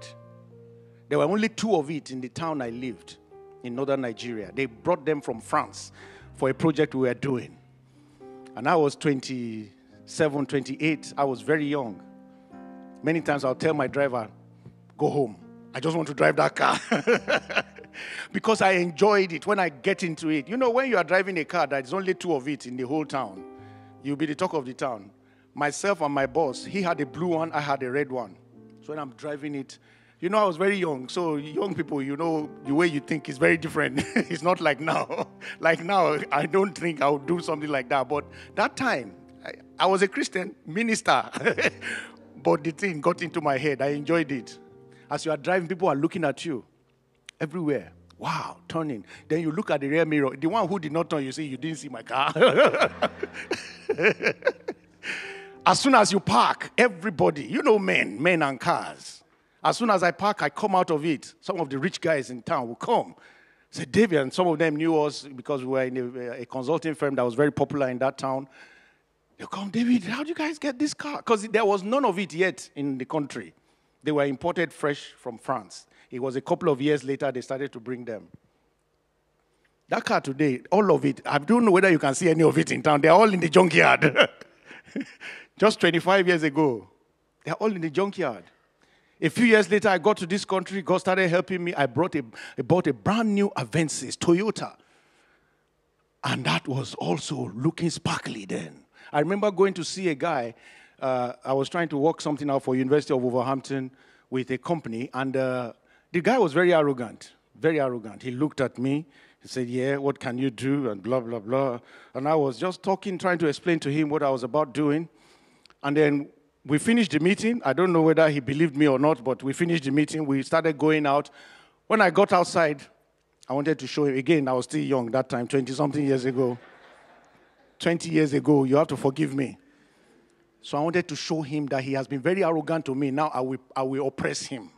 There were only two of it in the town I lived in northern Nigeria. They brought them from France for a project we were doing. And I was 27, 28. I was very young. Many times I'll tell my driver, go home. I just want to drive that car. because I enjoyed it when I get into it. You know, when you are driving a car, there's only two of it in the whole town. You'll be the talk of the town. Myself and my boss, he had a blue one, I had a red one. So when I'm driving it, you know, I was very young. So young people, you know, the way you think is very different. it's not like now. like now, I don't think I would do something like that. But that time, I, I was a Christian minister. but the thing got into my head. I enjoyed it. As you are driving, people are looking at you everywhere. Wow, turning. Then you look at the rear mirror. The one who did not turn, you see, you didn't see my car. as soon as you park, everybody, you know, men, men and cars. As soon as I park, I come out of it. Some of the rich guys in town will come. Say, David, and some of them knew us because we were in a, a consulting firm that was very popular in that town. They come, David, how do you guys get this car? Because there was none of it yet in the country. They were imported fresh from France. It was a couple of years later they started to bring them. That car today, all of it, I don't know whether you can see any of it in town. They're all in the junkyard. Just 25 years ago, they're all in the junkyard. A few years later, I got to this country. God started helping me. I brought a, I bought a brand new Avensis, Toyota. And that was also looking sparkly then. I remember going to see a guy. Uh, I was trying to work something out for University of Wolverhampton with a company, and uh, the guy was very arrogant, very arrogant. He looked at me. He said, Yeah, what can you do? And blah, blah, blah. And I was just talking, trying to explain to him what I was about doing. And then we finished the meeting. I don't know whether he believed me or not, but we finished the meeting. We started going out. When I got outside, I wanted to show him again. I was still young that time, 20 something years ago. 20 years ago, you have to forgive me. So I wanted to show him that he has been very arrogant to me. Now I will, I will oppress him.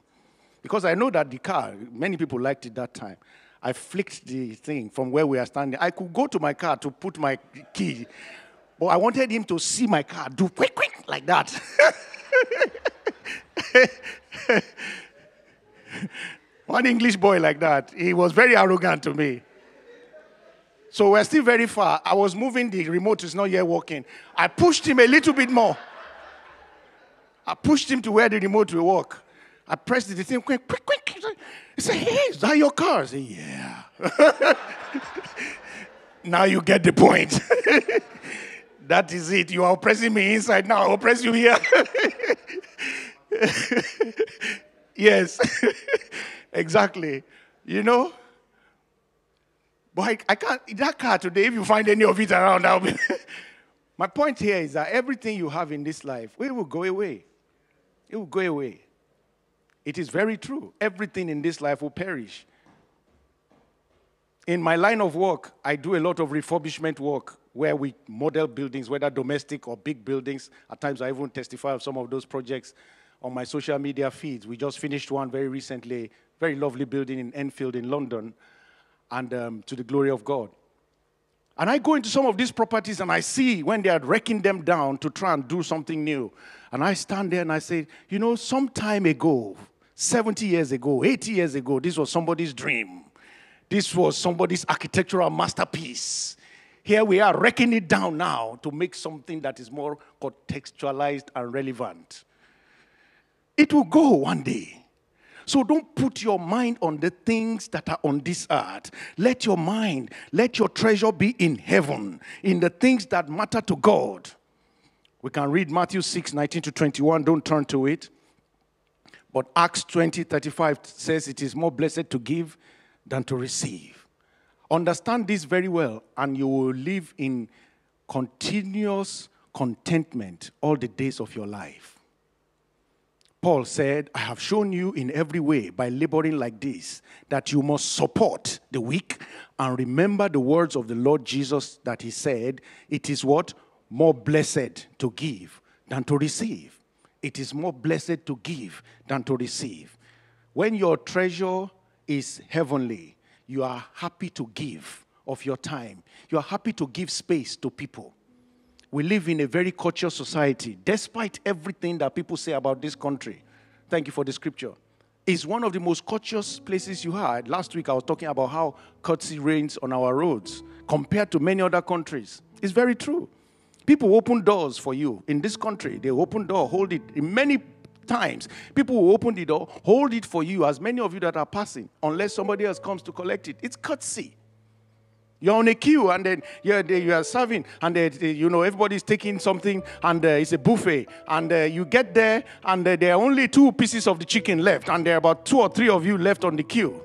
Because I know that the car, many people liked it that time. I flicked the thing from where we are standing. I could go to my car to put my key, but I wanted him to see my car do quick, quick, like that. One English boy like that, he was very arrogant to me. So we're still very far. I was moving, the remote is not yet working. I pushed him a little bit more. I pushed him to where the remote will work. I pressed the thing, quick, quick, quick. He said, Hey, is that your car? I said, Yeah. now you get the point. that is it. You are oppressing me inside. Now I'll oppress you here. yes, exactly. You know? But I, I, can't, that car today, if you find any of it around, I'll be. My point here is that everything you have in this life, it will go away. It will go away. It is very true. Everything in this life will perish. In my line of work, I do a lot of refurbishment work where we model buildings, whether domestic or big buildings. At times, I even testify of some of those projects on my social media feeds. We just finished one very recently, very lovely building in Enfield in London, and um, to the glory of God. And I go into some of these properties and I see when they are wrecking them down to try and do something new. And I stand there and I say, you know, some time ago, 70 years ago, 80 years ago, this was somebody's dream. This was somebody's architectural masterpiece. Here we are wrecking it down now to make something that is more contextualized and relevant. It will go one day. So don't put your mind on the things that are on this earth. Let your mind, let your treasure be in heaven, in the things that matter to God. We can read Matthew 6 19 to 21. Don't turn to it. But Acts 20 35 says it is more blessed to give than to receive. Understand this very well, and you will live in continuous contentment all the days of your life. Paul said, I have shown you in every way by laboring like this that you must support the weak and remember the words of the Lord Jesus that he said, It is what? More blessed to give than to receive it is more blessed to give than to receive. When your treasure is heavenly, you are happy to give of your time. You are happy to give space to people. We live in a very cultured society, despite everything that people say about this country. Thank you for the scripture. It's one of the most courteous places you had. Last week I was talking about how courtesy reigns on our roads compared to many other countries. It's very true. People open doors for you in this country. They open door, hold it in many times, people will open the door, hold it for you, as many of you that are passing, unless somebody else comes to collect it. It's courtesy. You're on a queue and then you're, you are serving and they, you know everybody's taking something and uh, it's a buffet and uh, you get there and uh, there are only two pieces of the chicken left and there are about two or three of you left on the queue.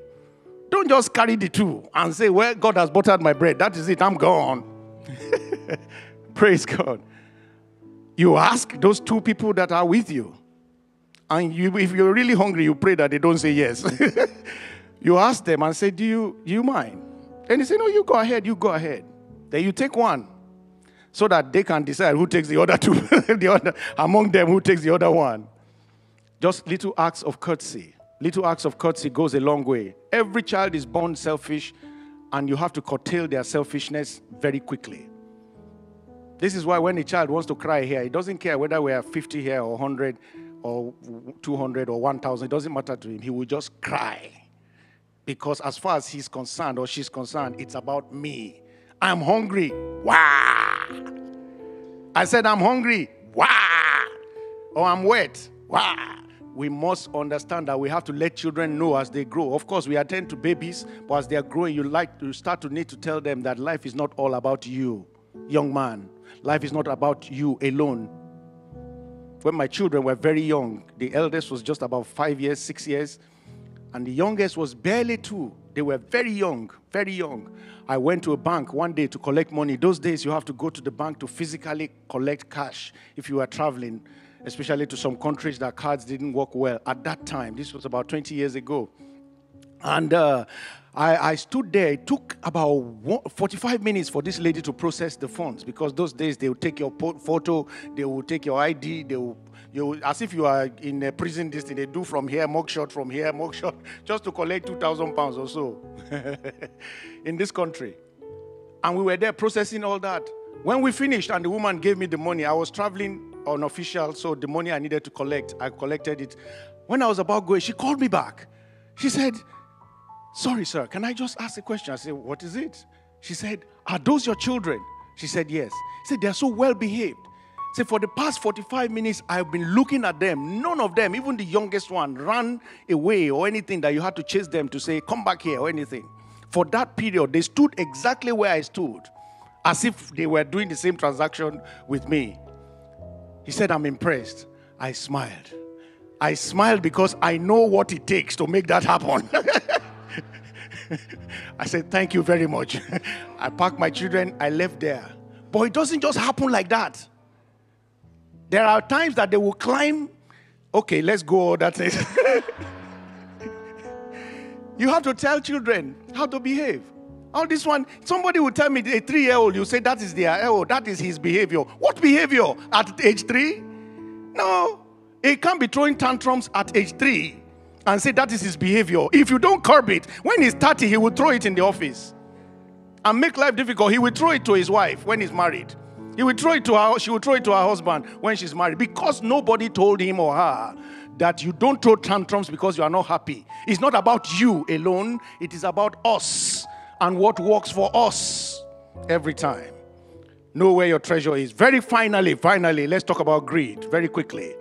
Don't just carry the two and say, "Well, God has buttered my bread. That is it. I'm gone." Praise God. You ask those two people that are with you, and you, if you're really hungry, you pray that they don't say yes. you ask them and say, "Do you, do you mind?" And they say, No, you go ahead, you go ahead. Then you take one so that they can decide who takes the other two, the other, among them who takes the other one. Just little acts of courtesy. Little acts of courtesy goes a long way. Every child is born selfish, and you have to curtail their selfishness very quickly. This is why when a child wants to cry here, he doesn't care whether we are 50 here or 100 or 200 or 1,000. It doesn't matter to him. He will just cry because as far as he's concerned or she's concerned, it's about me. I'm hungry. Wah! I said, I'm hungry. Wah! Or I'm wet. Wah! We must understand that we have to let children know as they grow. Of course, we attend to babies, but as they are growing, you like to start to need to tell them that life is not all about you, young man. Life is not about you alone. When my children were very young, the eldest was just about five years, six years and the youngest was barely two. They were very young, very young. I went to a bank one day to collect money. Those days, you have to go to the bank to physically collect cash if you are traveling, especially to some countries that cards didn't work well at that time. This was about 20 years ago. And uh, I, I, stood there. It took about 45 minutes for this lady to process the funds because those days they would take your photo, they would take your ID, they would you as if you are in a prison thing they do from here mugshot from here mugshot just to collect 2000 pounds or so in this country. And we were there processing all that. When we finished and the woman gave me the money i was traveling on official so the money i needed to collect i collected it. When i was about going she called me back. She said sorry sir can i just ask a question i said what is it she said are those your children she said yes she said they're so well behaved Say, for the past 45 minutes, I've been looking at them. None of them, even the youngest one, ran away or anything that you had to chase them to say, come back here or anything. For that period, they stood exactly where I stood, as if they were doing the same transaction with me. He said, I'm impressed. I smiled. I smiled because I know what it takes to make that happen. I said, Thank you very much. I packed my children, I left there. But it doesn't just happen like that. There are times that they will climb. Okay, let's go. That's it. you have to tell children how to behave. All this one, somebody will tell me a three year old, you say that is their, oh, that is his behavior. What behavior? At age three? No. He can't be throwing tantrums at age three and say that is his behavior. If you don't curb it, when he's 30, he will throw it in the office and make life difficult. He will throw it to his wife when he's married. He will throw it to her, she will throw it to her husband when she's married because nobody told him or her that you don't throw tantrums because you are not happy. It's not about you alone, it is about us and what works for us every time. Know where your treasure is. Very finally, finally, let's talk about greed very quickly.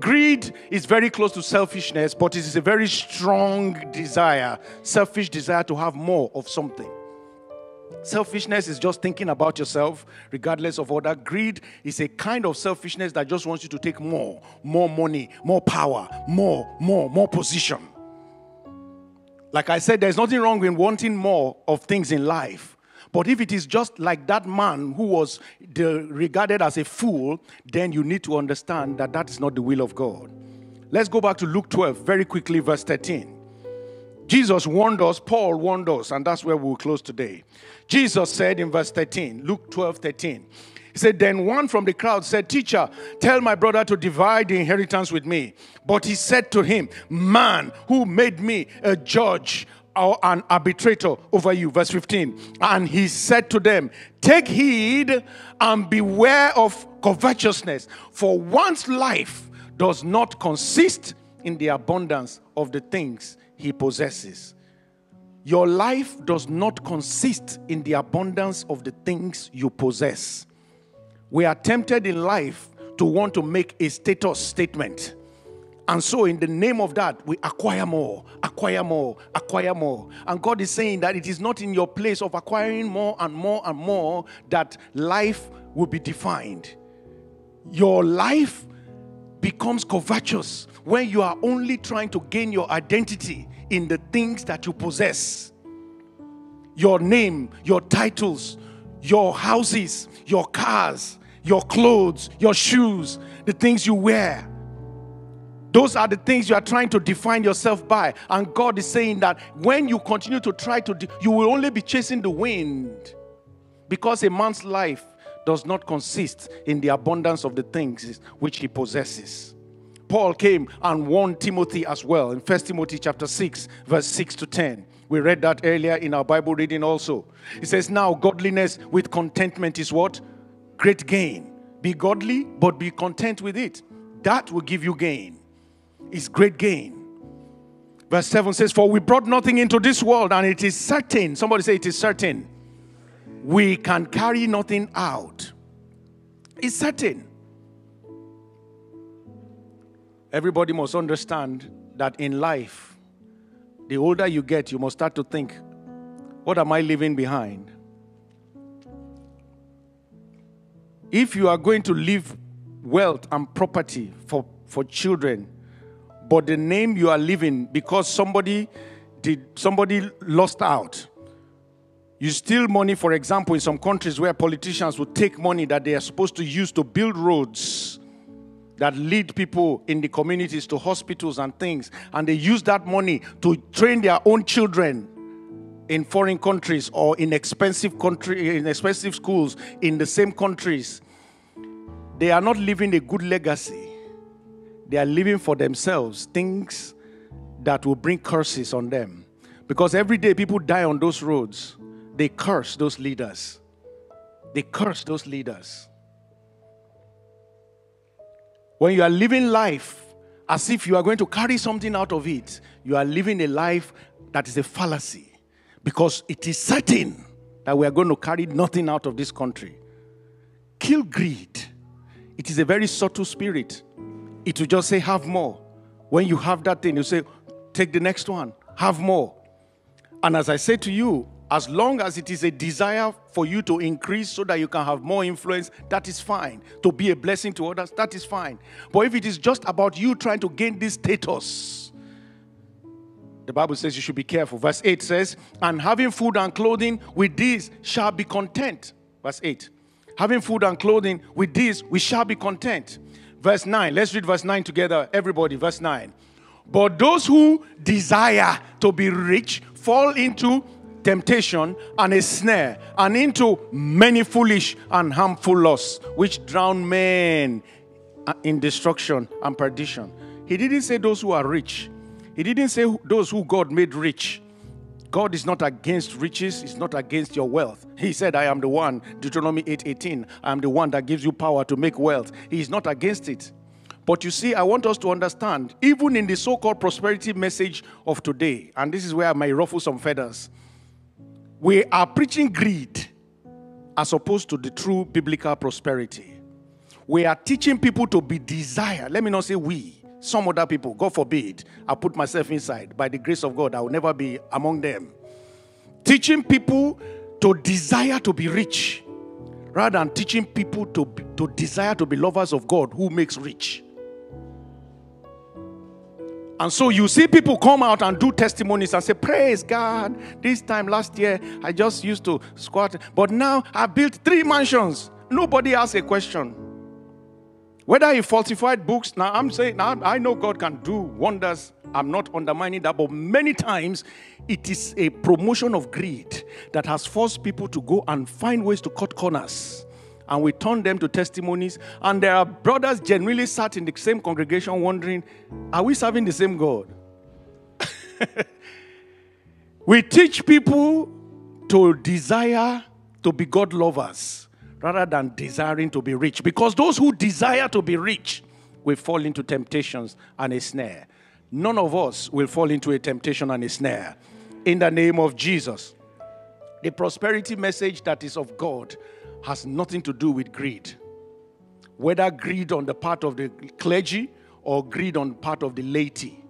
Greed is very close to selfishness, but it is a very strong desire, selfish desire to have more of something. Selfishness is just thinking about yourself, regardless of other. Greed is a kind of selfishness that just wants you to take more, more money, more power, more, more, more position. Like I said, there's nothing wrong with wanting more of things in life. But if it is just like that man who was regarded as a fool, then you need to understand that that is not the will of God. Let's go back to Luke 12 very quickly, verse 13. Jesus warned us, Paul warned us, and that's where we'll close today. Jesus said in verse 13, Luke 12 13, he said, Then one from the crowd said, Teacher, tell my brother to divide the inheritance with me. But he said to him, Man, who made me a judge or an arbitrator over you? Verse 15. And he said to them, Take heed and beware of covetousness, for one's life does not consist in the abundance of the things he possesses. Your life does not consist in the abundance of the things you possess. We are tempted in life to want to make a status statement. And so, in the name of that, we acquire more, acquire more, acquire more. And God is saying that it is not in your place of acquiring more and more and more that life will be defined. Your life becomes covetous when you are only trying to gain your identity in the things that you possess your name, your titles, your houses, your cars, your clothes, your shoes, the things you wear. Those are the things you are trying to define yourself by. And God is saying that when you continue to try to, de- you will only be chasing the wind. Because a man's life does not consist in the abundance of the things which he possesses. Paul came and warned Timothy as well in 1 Timothy chapter 6, verse 6 to 10. We read that earlier in our Bible reading also. It says, Now godliness with contentment is what? Great gain. Be godly, but be content with it. That will give you gain. It's great gain. Verse 7 says, For we brought nothing into this world, and it is certain. Somebody say, It is certain. We can carry nothing out. It's certain. Everybody must understand that in life, the older you get, you must start to think, what am I leaving behind? If you are going to leave wealth and property for, for children, but the name you are leaving because somebody did somebody lost out. You steal money, for example, in some countries where politicians will take money that they are supposed to use to build roads that lead people in the communities to hospitals and things, and they use that money to train their own children in foreign countries or in expensive country in expensive schools in the same countries. They are not leaving a good legacy. They are living for themselves things that will bring curses on them. Because every day people die on those roads, they curse those leaders. They curse those leaders. When you are living life as if you are going to carry something out of it, you are living a life that is a fallacy because it is certain that we are going to carry nothing out of this country. Kill greed. It is a very subtle spirit. It will just say, have more. When you have that thing, you say, take the next one, have more. And as I say to you, as long as it is a desire for you to increase so that you can have more influence, that is fine. To be a blessing to others, that is fine. But if it is just about you trying to gain this status, the Bible says you should be careful. Verse 8 says, And having food and clothing, with this shall be content. Verse 8. Having food and clothing, with this we shall be content. Verse 9. Let's read verse 9 together, everybody. Verse 9. But those who desire to be rich fall into temptation and a snare, and into many foolish and harmful lusts, which drown men in destruction and perdition. He didn't say those who are rich, he didn't say those who God made rich. God is not against riches, He's not against your wealth. He said, I am the one, Deuteronomy 8 I am the one that gives you power to make wealth. He is not against it. But you see, I want us to understand, even in the so called prosperity message of today, and this is where I may ruffle some feathers, we are preaching greed as opposed to the true biblical prosperity. We are teaching people to be desire. Let me not say we, some other people, God forbid, I put myself inside. By the grace of God, I will never be among them. Teaching people to desire to be rich rather than teaching people to, to desire to be lovers of God who makes rich. And so you see people come out and do testimonies and say, Praise God. This time last year, I just used to squat, but now I built three mansions. Nobody asks a question. Whether he falsified books, now I'm saying, now I know God can do wonders. I'm not undermining that, but many times it is a promotion of greed that has forced people to go and find ways to cut corners and we turn them to testimonies. And there are brothers generally sat in the same congregation wondering, are we serving the same God? we teach people to desire to be God lovers rather than desiring to be rich. Because those who desire to be rich will fall into temptations and a snare. None of us will fall into a temptation and a snare. In the name of Jesus. The prosperity message that is of God has nothing to do with greed. Whether greed on the part of the clergy or greed on part of the laity.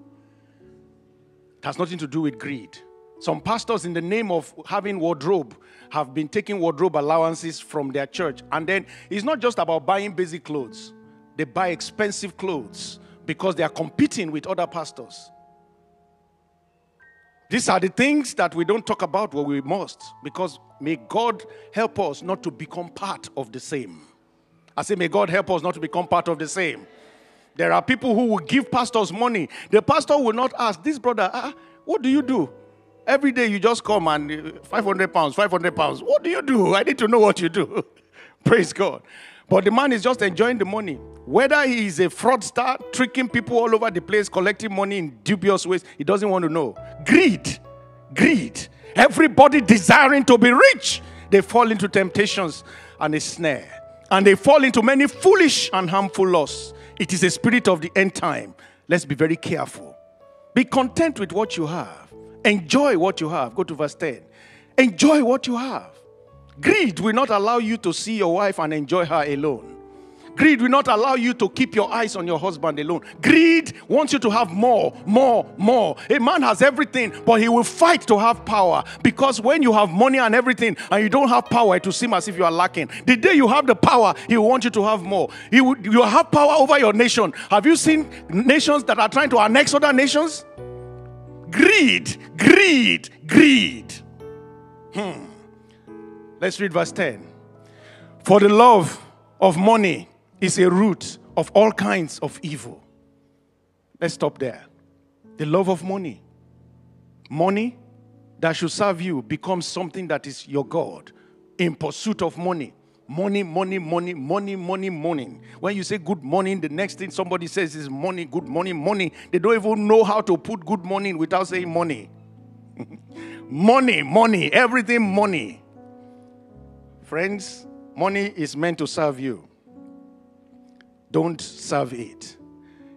It has nothing to do with greed. Some pastors, in the name of having wardrobe, have been taking wardrobe allowances from their church. And then it's not just about buying basic clothes, they buy expensive clothes because they are competing with other pastors. These are the things that we don't talk about, but we must, because may God help us not to become part of the same. I say, may God help us not to become part of the same. There are people who will give pastors money. The pastor will not ask, This brother, uh, what do you do? Every day you just come and uh, 500 pounds, 500 pounds. What do you do? I need to know what you do. Praise God. But the man is just enjoying the money. Whether he is a fraudster, tricking people all over the place, collecting money in dubious ways, he doesn't want to know. Greed. Greed. Everybody desiring to be rich, they fall into temptations and a snare. And they fall into many foolish and harmful lusts. It is a spirit of the end time. Let's be very careful. Be content with what you have. Enjoy what you have. Go to verse 10. Enjoy what you have. Greed will not allow you to see your wife and enjoy her alone. Greed will not allow you to keep your eyes on your husband alone. Greed wants you to have more, more, more. A man has everything, but he will fight to have power because when you have money and everything and you don't have power, it will seem as if you are lacking. The day you have the power, he will want you to have more. He will, you have power over your nation. Have you seen nations that are trying to annex other nations? Greed, greed, greed. Hmm. Let's read verse 10. For the love of money is a root of all kinds of evil. Let's stop there. The love of money. Money that should serve you becomes something that is your God in pursuit of money. Money, money, money, money, money, money. When you say good morning, the next thing somebody says is money, good morning, money. They don't even know how to put good morning without saying money. money, money, everything money. Friends, money is meant to serve you don't serve it.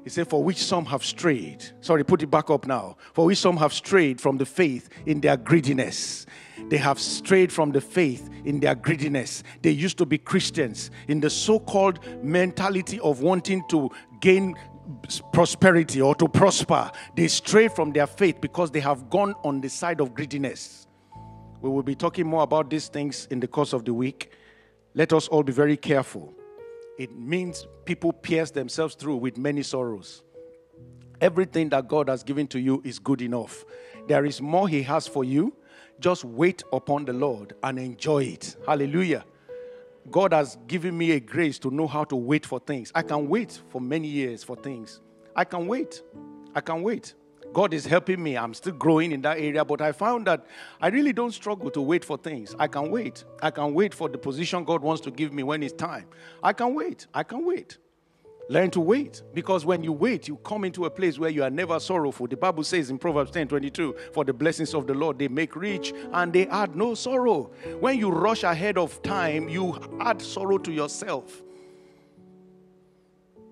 He said, For which some have strayed. Sorry, put it back up now. For which some have strayed from the faith in their greediness. They have strayed from the faith in their greediness. They used to be Christians in the so called mentality of wanting to gain prosperity or to prosper. They stray from their faith because they have gone on the side of greediness. We will be talking more about these things in the course of the week. Let us all be very careful it means people pierce themselves through with many sorrows. Everything that God has given to you is good enough. There is more He has for you. Just wait upon the Lord and enjoy it. Hallelujah. God has given me a grace to know how to wait for things. I can wait for many years for things. I can wait. I can wait. God is helping me. I'm still growing in that area, but I found that I really don't struggle to wait for things. I can wait. I can wait for the position God wants to give me when it's time. I can wait. I can wait. Learn to wait because when you wait, you come into a place where you are never sorrowful. The Bible says in Proverbs 10 22, For the blessings of the Lord they make rich and they add no sorrow. When you rush ahead of time, you add sorrow to yourself.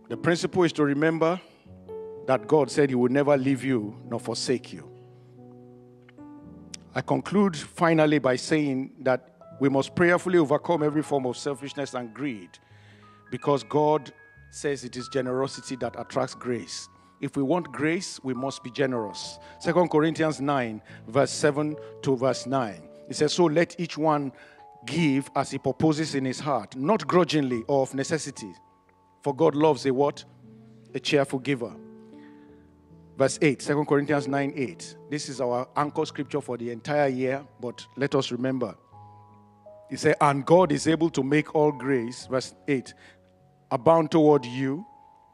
The principle is to remember that God said He would never leave you nor forsake you. I conclude finally by saying that we must prayerfully overcome every form of selfishness and greed because God says it is generosity that attracts grace. If we want grace, we must be generous. Second Corinthians 9, verse 7 to verse 9. It says, So let each one give as he proposes in his heart, not grudgingly or of necessity. For God loves a what? A cheerful giver. Verse 8, 2 Corinthians 9 8. This is our anchor scripture for the entire year, but let us remember. He said, And God is able to make all grace, verse 8, abound toward you,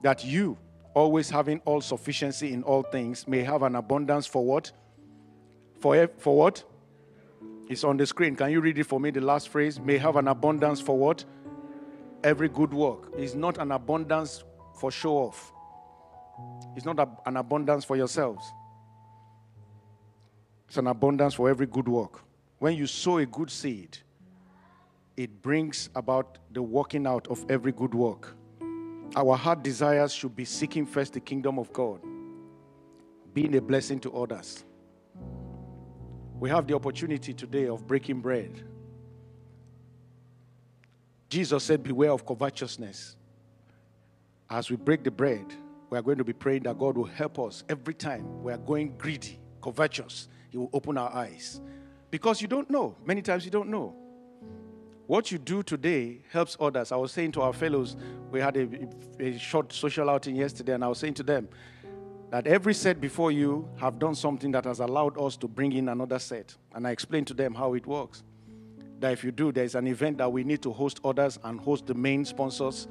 that you, always having all sufficiency in all things, may have an abundance for what? For, for what? It's on the screen. Can you read it for me? The last phrase may have an abundance for what? Every good work. It's not an abundance for show off. It's not an abundance for yourselves, it's an abundance for every good work. When you sow a good seed, it brings about the working out of every good work. Our heart desires should be seeking first the kingdom of God, being a blessing to others. We have the opportunity today of breaking bread. Jesus said, Beware of covetousness. As we break the bread, we are going to be praying that God will help us every time we are going greedy, covetous. He will open our eyes. Because you don't know. Many times you don't know. What you do today helps others. I was saying to our fellows, we had a, a short social outing yesterday, and I was saying to them that every set before you have done something that has allowed us to bring in another set. And I explained to them how it works. That if you do, there's an event that we need to host others and host the main sponsors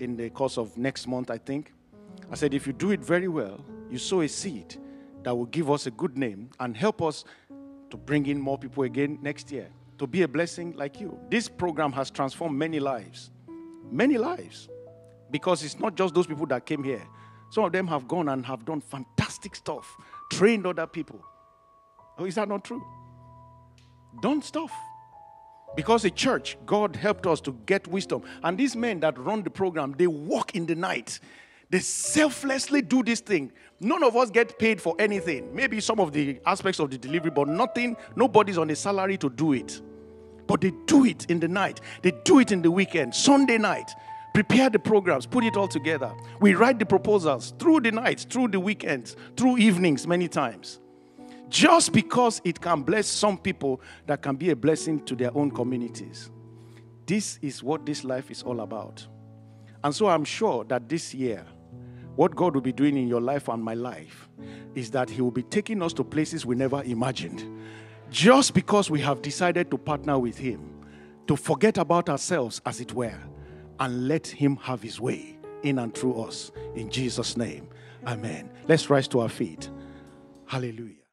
in the course of next month, I think. I said, if you do it very well, you sow a seed that will give us a good name and help us to bring in more people again next year, to be a blessing like you. This program has transformed many lives. Many lives. Because it's not just those people that came here. Some of them have gone and have done fantastic stuff, trained other people. Oh, is that not true? Done stuff. Because a church, God helped us to get wisdom. And these men that run the program, they walk in the night. They selflessly do this thing. None of us get paid for anything. Maybe some of the aspects of the delivery, but nothing, nobody's on a salary to do it. But they do it in the night. They do it in the weekend, Sunday night. Prepare the programs, put it all together. We write the proposals through the nights, through the weekends, through evenings many times. Just because it can bless some people that can be a blessing to their own communities. This is what this life is all about. And so I'm sure that this year, what God will be doing in your life and my life is that He will be taking us to places we never imagined. Just because we have decided to partner with Him, to forget about ourselves, as it were, and let Him have His way in and through us. In Jesus' name, Amen. Let's rise to our feet. Hallelujah.